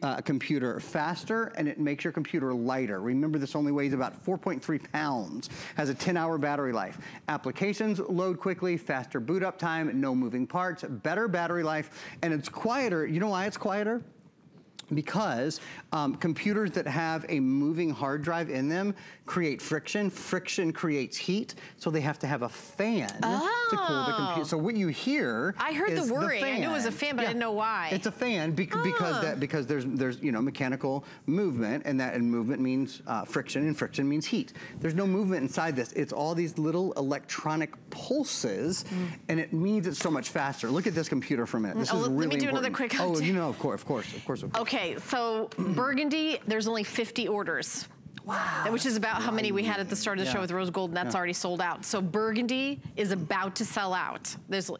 uh, computer faster, and it makes your computer lighter. Remember, this only weighs about 4.3 pounds, has a 10-hour battery life. Applications load quickly, faster boot up time, no moving parts, better battery life, and it's quieter. You know why it's quieter? Because um, computers that have a moving hard drive in them create friction. Friction creates heat, so they have to have a fan oh. to cool the computer. So what you hear I heard the whirring. The I knew it was a fan, but yeah. I didn't know why. It's a fan oh. because that because there's there's you know mechanical movement, and that and movement means uh, friction, and friction means heat. There's no movement inside this. It's all these little electronic pulses, mm. and it means it's so much faster. Look at this computer for a minute. This oh, is really Let me do important. another quick. Oh, you know, of course, of course, of course, of course. Okay, so Burgundy, there's only 50 orders. Wow. Which is about how many we had at the start of the yeah. show with rose gold, and that's yeah. already sold out. So Burgundy is about to sell out. There's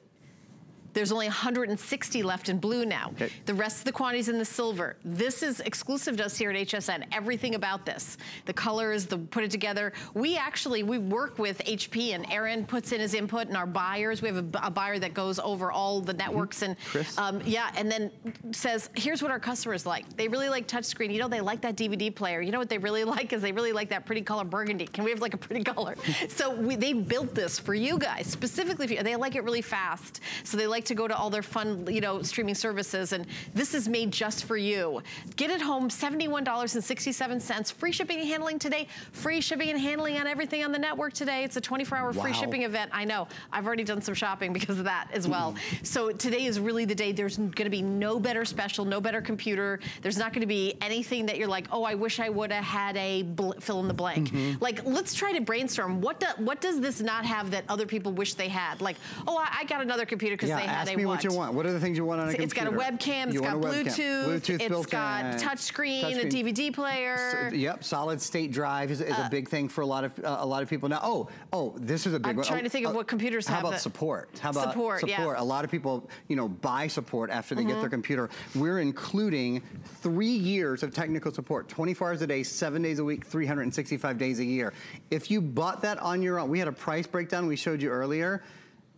there's only 160 left in blue now. Okay. The rest of the quantities in the silver. This is exclusive to us here at HSN. Everything about this. The colors, the put it together. We actually, we work with HP and Aaron puts in his input and our buyers. We have a, a buyer that goes over all the networks and Chris? Um, yeah, and then says, here's what our customers like. They really like touchscreen. You know, they like that DVD player. You know what they really like is they really like that pretty color burgundy. Can we have like a pretty color? so we, they built this for you guys, specifically for you. They like it really fast. So they like like to go to all their fun, you know, streaming services, and this is made just for you. Get it home, $71.67. Free shipping and handling today. Free shipping and handling on everything on the network today. It's a 24-hour wow. free shipping event. I know. I've already done some shopping because of that as well. so today is really the day. There's going to be no better special, no better computer. There's not going to be anything that you're like, oh, I wish I would have had a fill in the blank. Mm -hmm. Like, let's try to brainstorm. What, do, what does this not have that other people wish they had? Like, oh, I, I got another computer because yeah, they ask they me want. what you want. What are the things you want on a it's computer? It's got a webcam, you it's got Bluetooth, Bluetooth it's got touchscreen, touch a DVD player. So, yep, solid state drive is, is uh, a big thing for a lot of uh, a lot of people. Now, oh, oh, this is a big I'm one. trying oh, to think of uh, what computers how have. How about support? How about support? Support. Yeah. A lot of people, you know, buy support after they mm -hmm. get their Mm-hmm. computer. We're including three years of technical support, 24 hours a day, seven days a week, 365 days a year. If you bought that on your own, we had a price breakdown we showed you earlier.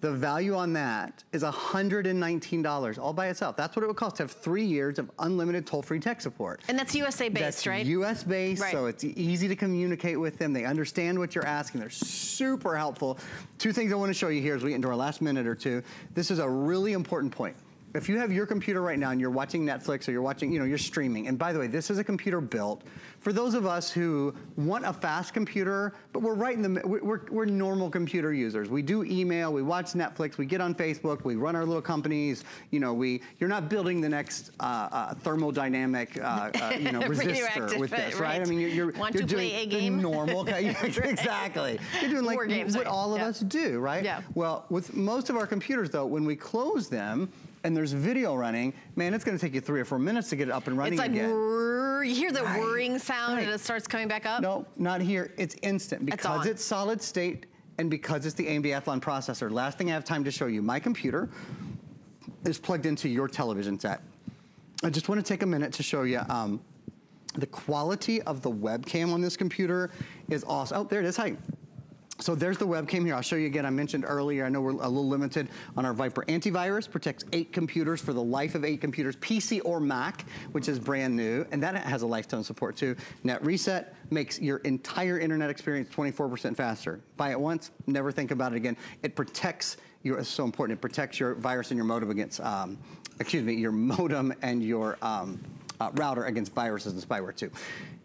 The value on that is $119 all by itself. That's what it would cost to have three years of unlimited toll-free tech support. And that's USA based, that's right? US based, right. so it's easy to communicate with them. They understand what you're asking. They're super helpful. Two things I want to show you here as we get into our last minute or two. This is a really important point if you have your computer right now and you're watching Netflix or you're watching, you know, you're streaming, and by the way, this is a computer built for those of us who want a fast computer, but we're right in the, we're, we're normal computer users. We do email, we watch Netflix, we get on Facebook, we run our little companies, you know, we, you're not building the next uh, uh, thermodynamic, uh, uh you know, resistor with this, right? right? I mean, you're, you're, Want you're to doing play a game? the normal, exactly. You're doing like games, what all of yeah. us do, right? Yeah. Well, with most of our computers though, when we close them, and there's video running, man, it's going to take you three or four minutes to get it up and running it's like again. you hear the right. whirring sound right. and it starts coming back up? No, not here. It's instant because it's, it's solid state and because it's the AMD Athlon processor. Last thing I have time to show you, my computer is plugged into your television set. I just want to take a minute to show you um, the quality of the webcam on this computer is awesome. Oh, there it is. Hi. So there's the webcam here. I'll show you again. I mentioned earlier, I know we're a little limited on our Vipre antivirus. Protects eight computers for the life of eight computers, PC or Mac, which is brand new. And that has a lifetime support too. Net Reset makes your entire internet experience 24% faster. Buy it once, never think about it again. It protects your, it's so important. It protects your virus and your modem against, um, excuse me, your modem and your um, uh, router against viruses and spyware too.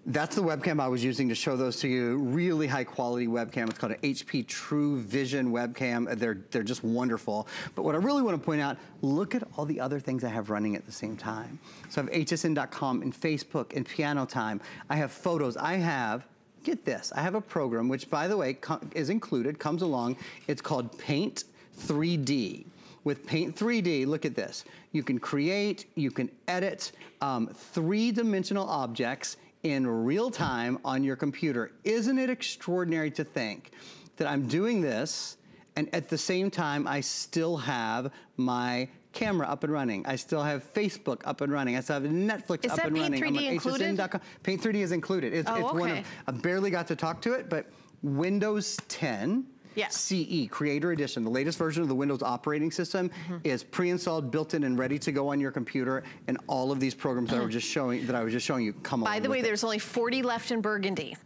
That's the webcam I was using to show those to you. Really high quality webcam. It's called an HP TrueVision webcam. They're, they're just wonderful. But what I really want to point out, look at all the other things I have running at the same time. So I have hsn.com and Facebook and Piano Time. I have photos. I have get this, I have a program, which by the way, is included, comes along. It's called Paint 3D. With Paint 3D, look at this. You can create, you can edit um, three-dimensional objects in real time on your computer. Isn't it extraordinary to think that I'm doing this and at the same time I still have my camera up and running. I still have Facebook up and running. I still have Netflix is up and running. Is that Paint 3D included? Paint 3D is included. It's, oh, it's okay. one of, I barely got to talk to it, but Windows 10 yeah. CE, Creator Edition, the latest version of the Windows operating system, mm -hmm. is pre-installed, built-in, and ready to go on your computer. And all of these programs that I was just showing, that I was just showing you, come By the way, it. there's only 40 left in Burgundy.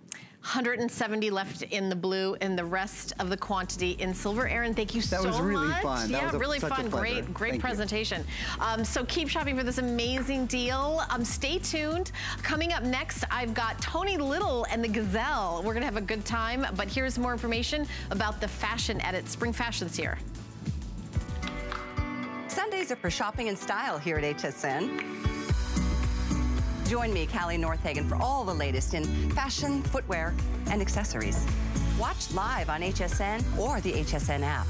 170 left in the blue and the rest of the quantity in silver. Aaron, thank you that so much. That was really much. fun. yeah, a, really fun. Great, great thank presentation. Um, so keep shopping for this amazing deal. Um, stay tuned. Coming up next, I've got Tony Little and the Gazelle. We're gonna have a good time, but here's more information about the fashion edit. Spring Fashion's here. Sundays are for shopping and style here at HSN. Join me, Callie Northagen, for all the latest in fashion, footwear, and accessories. Watch live on HSN or the HSN app.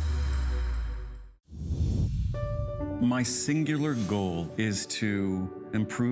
My singular goal is to improve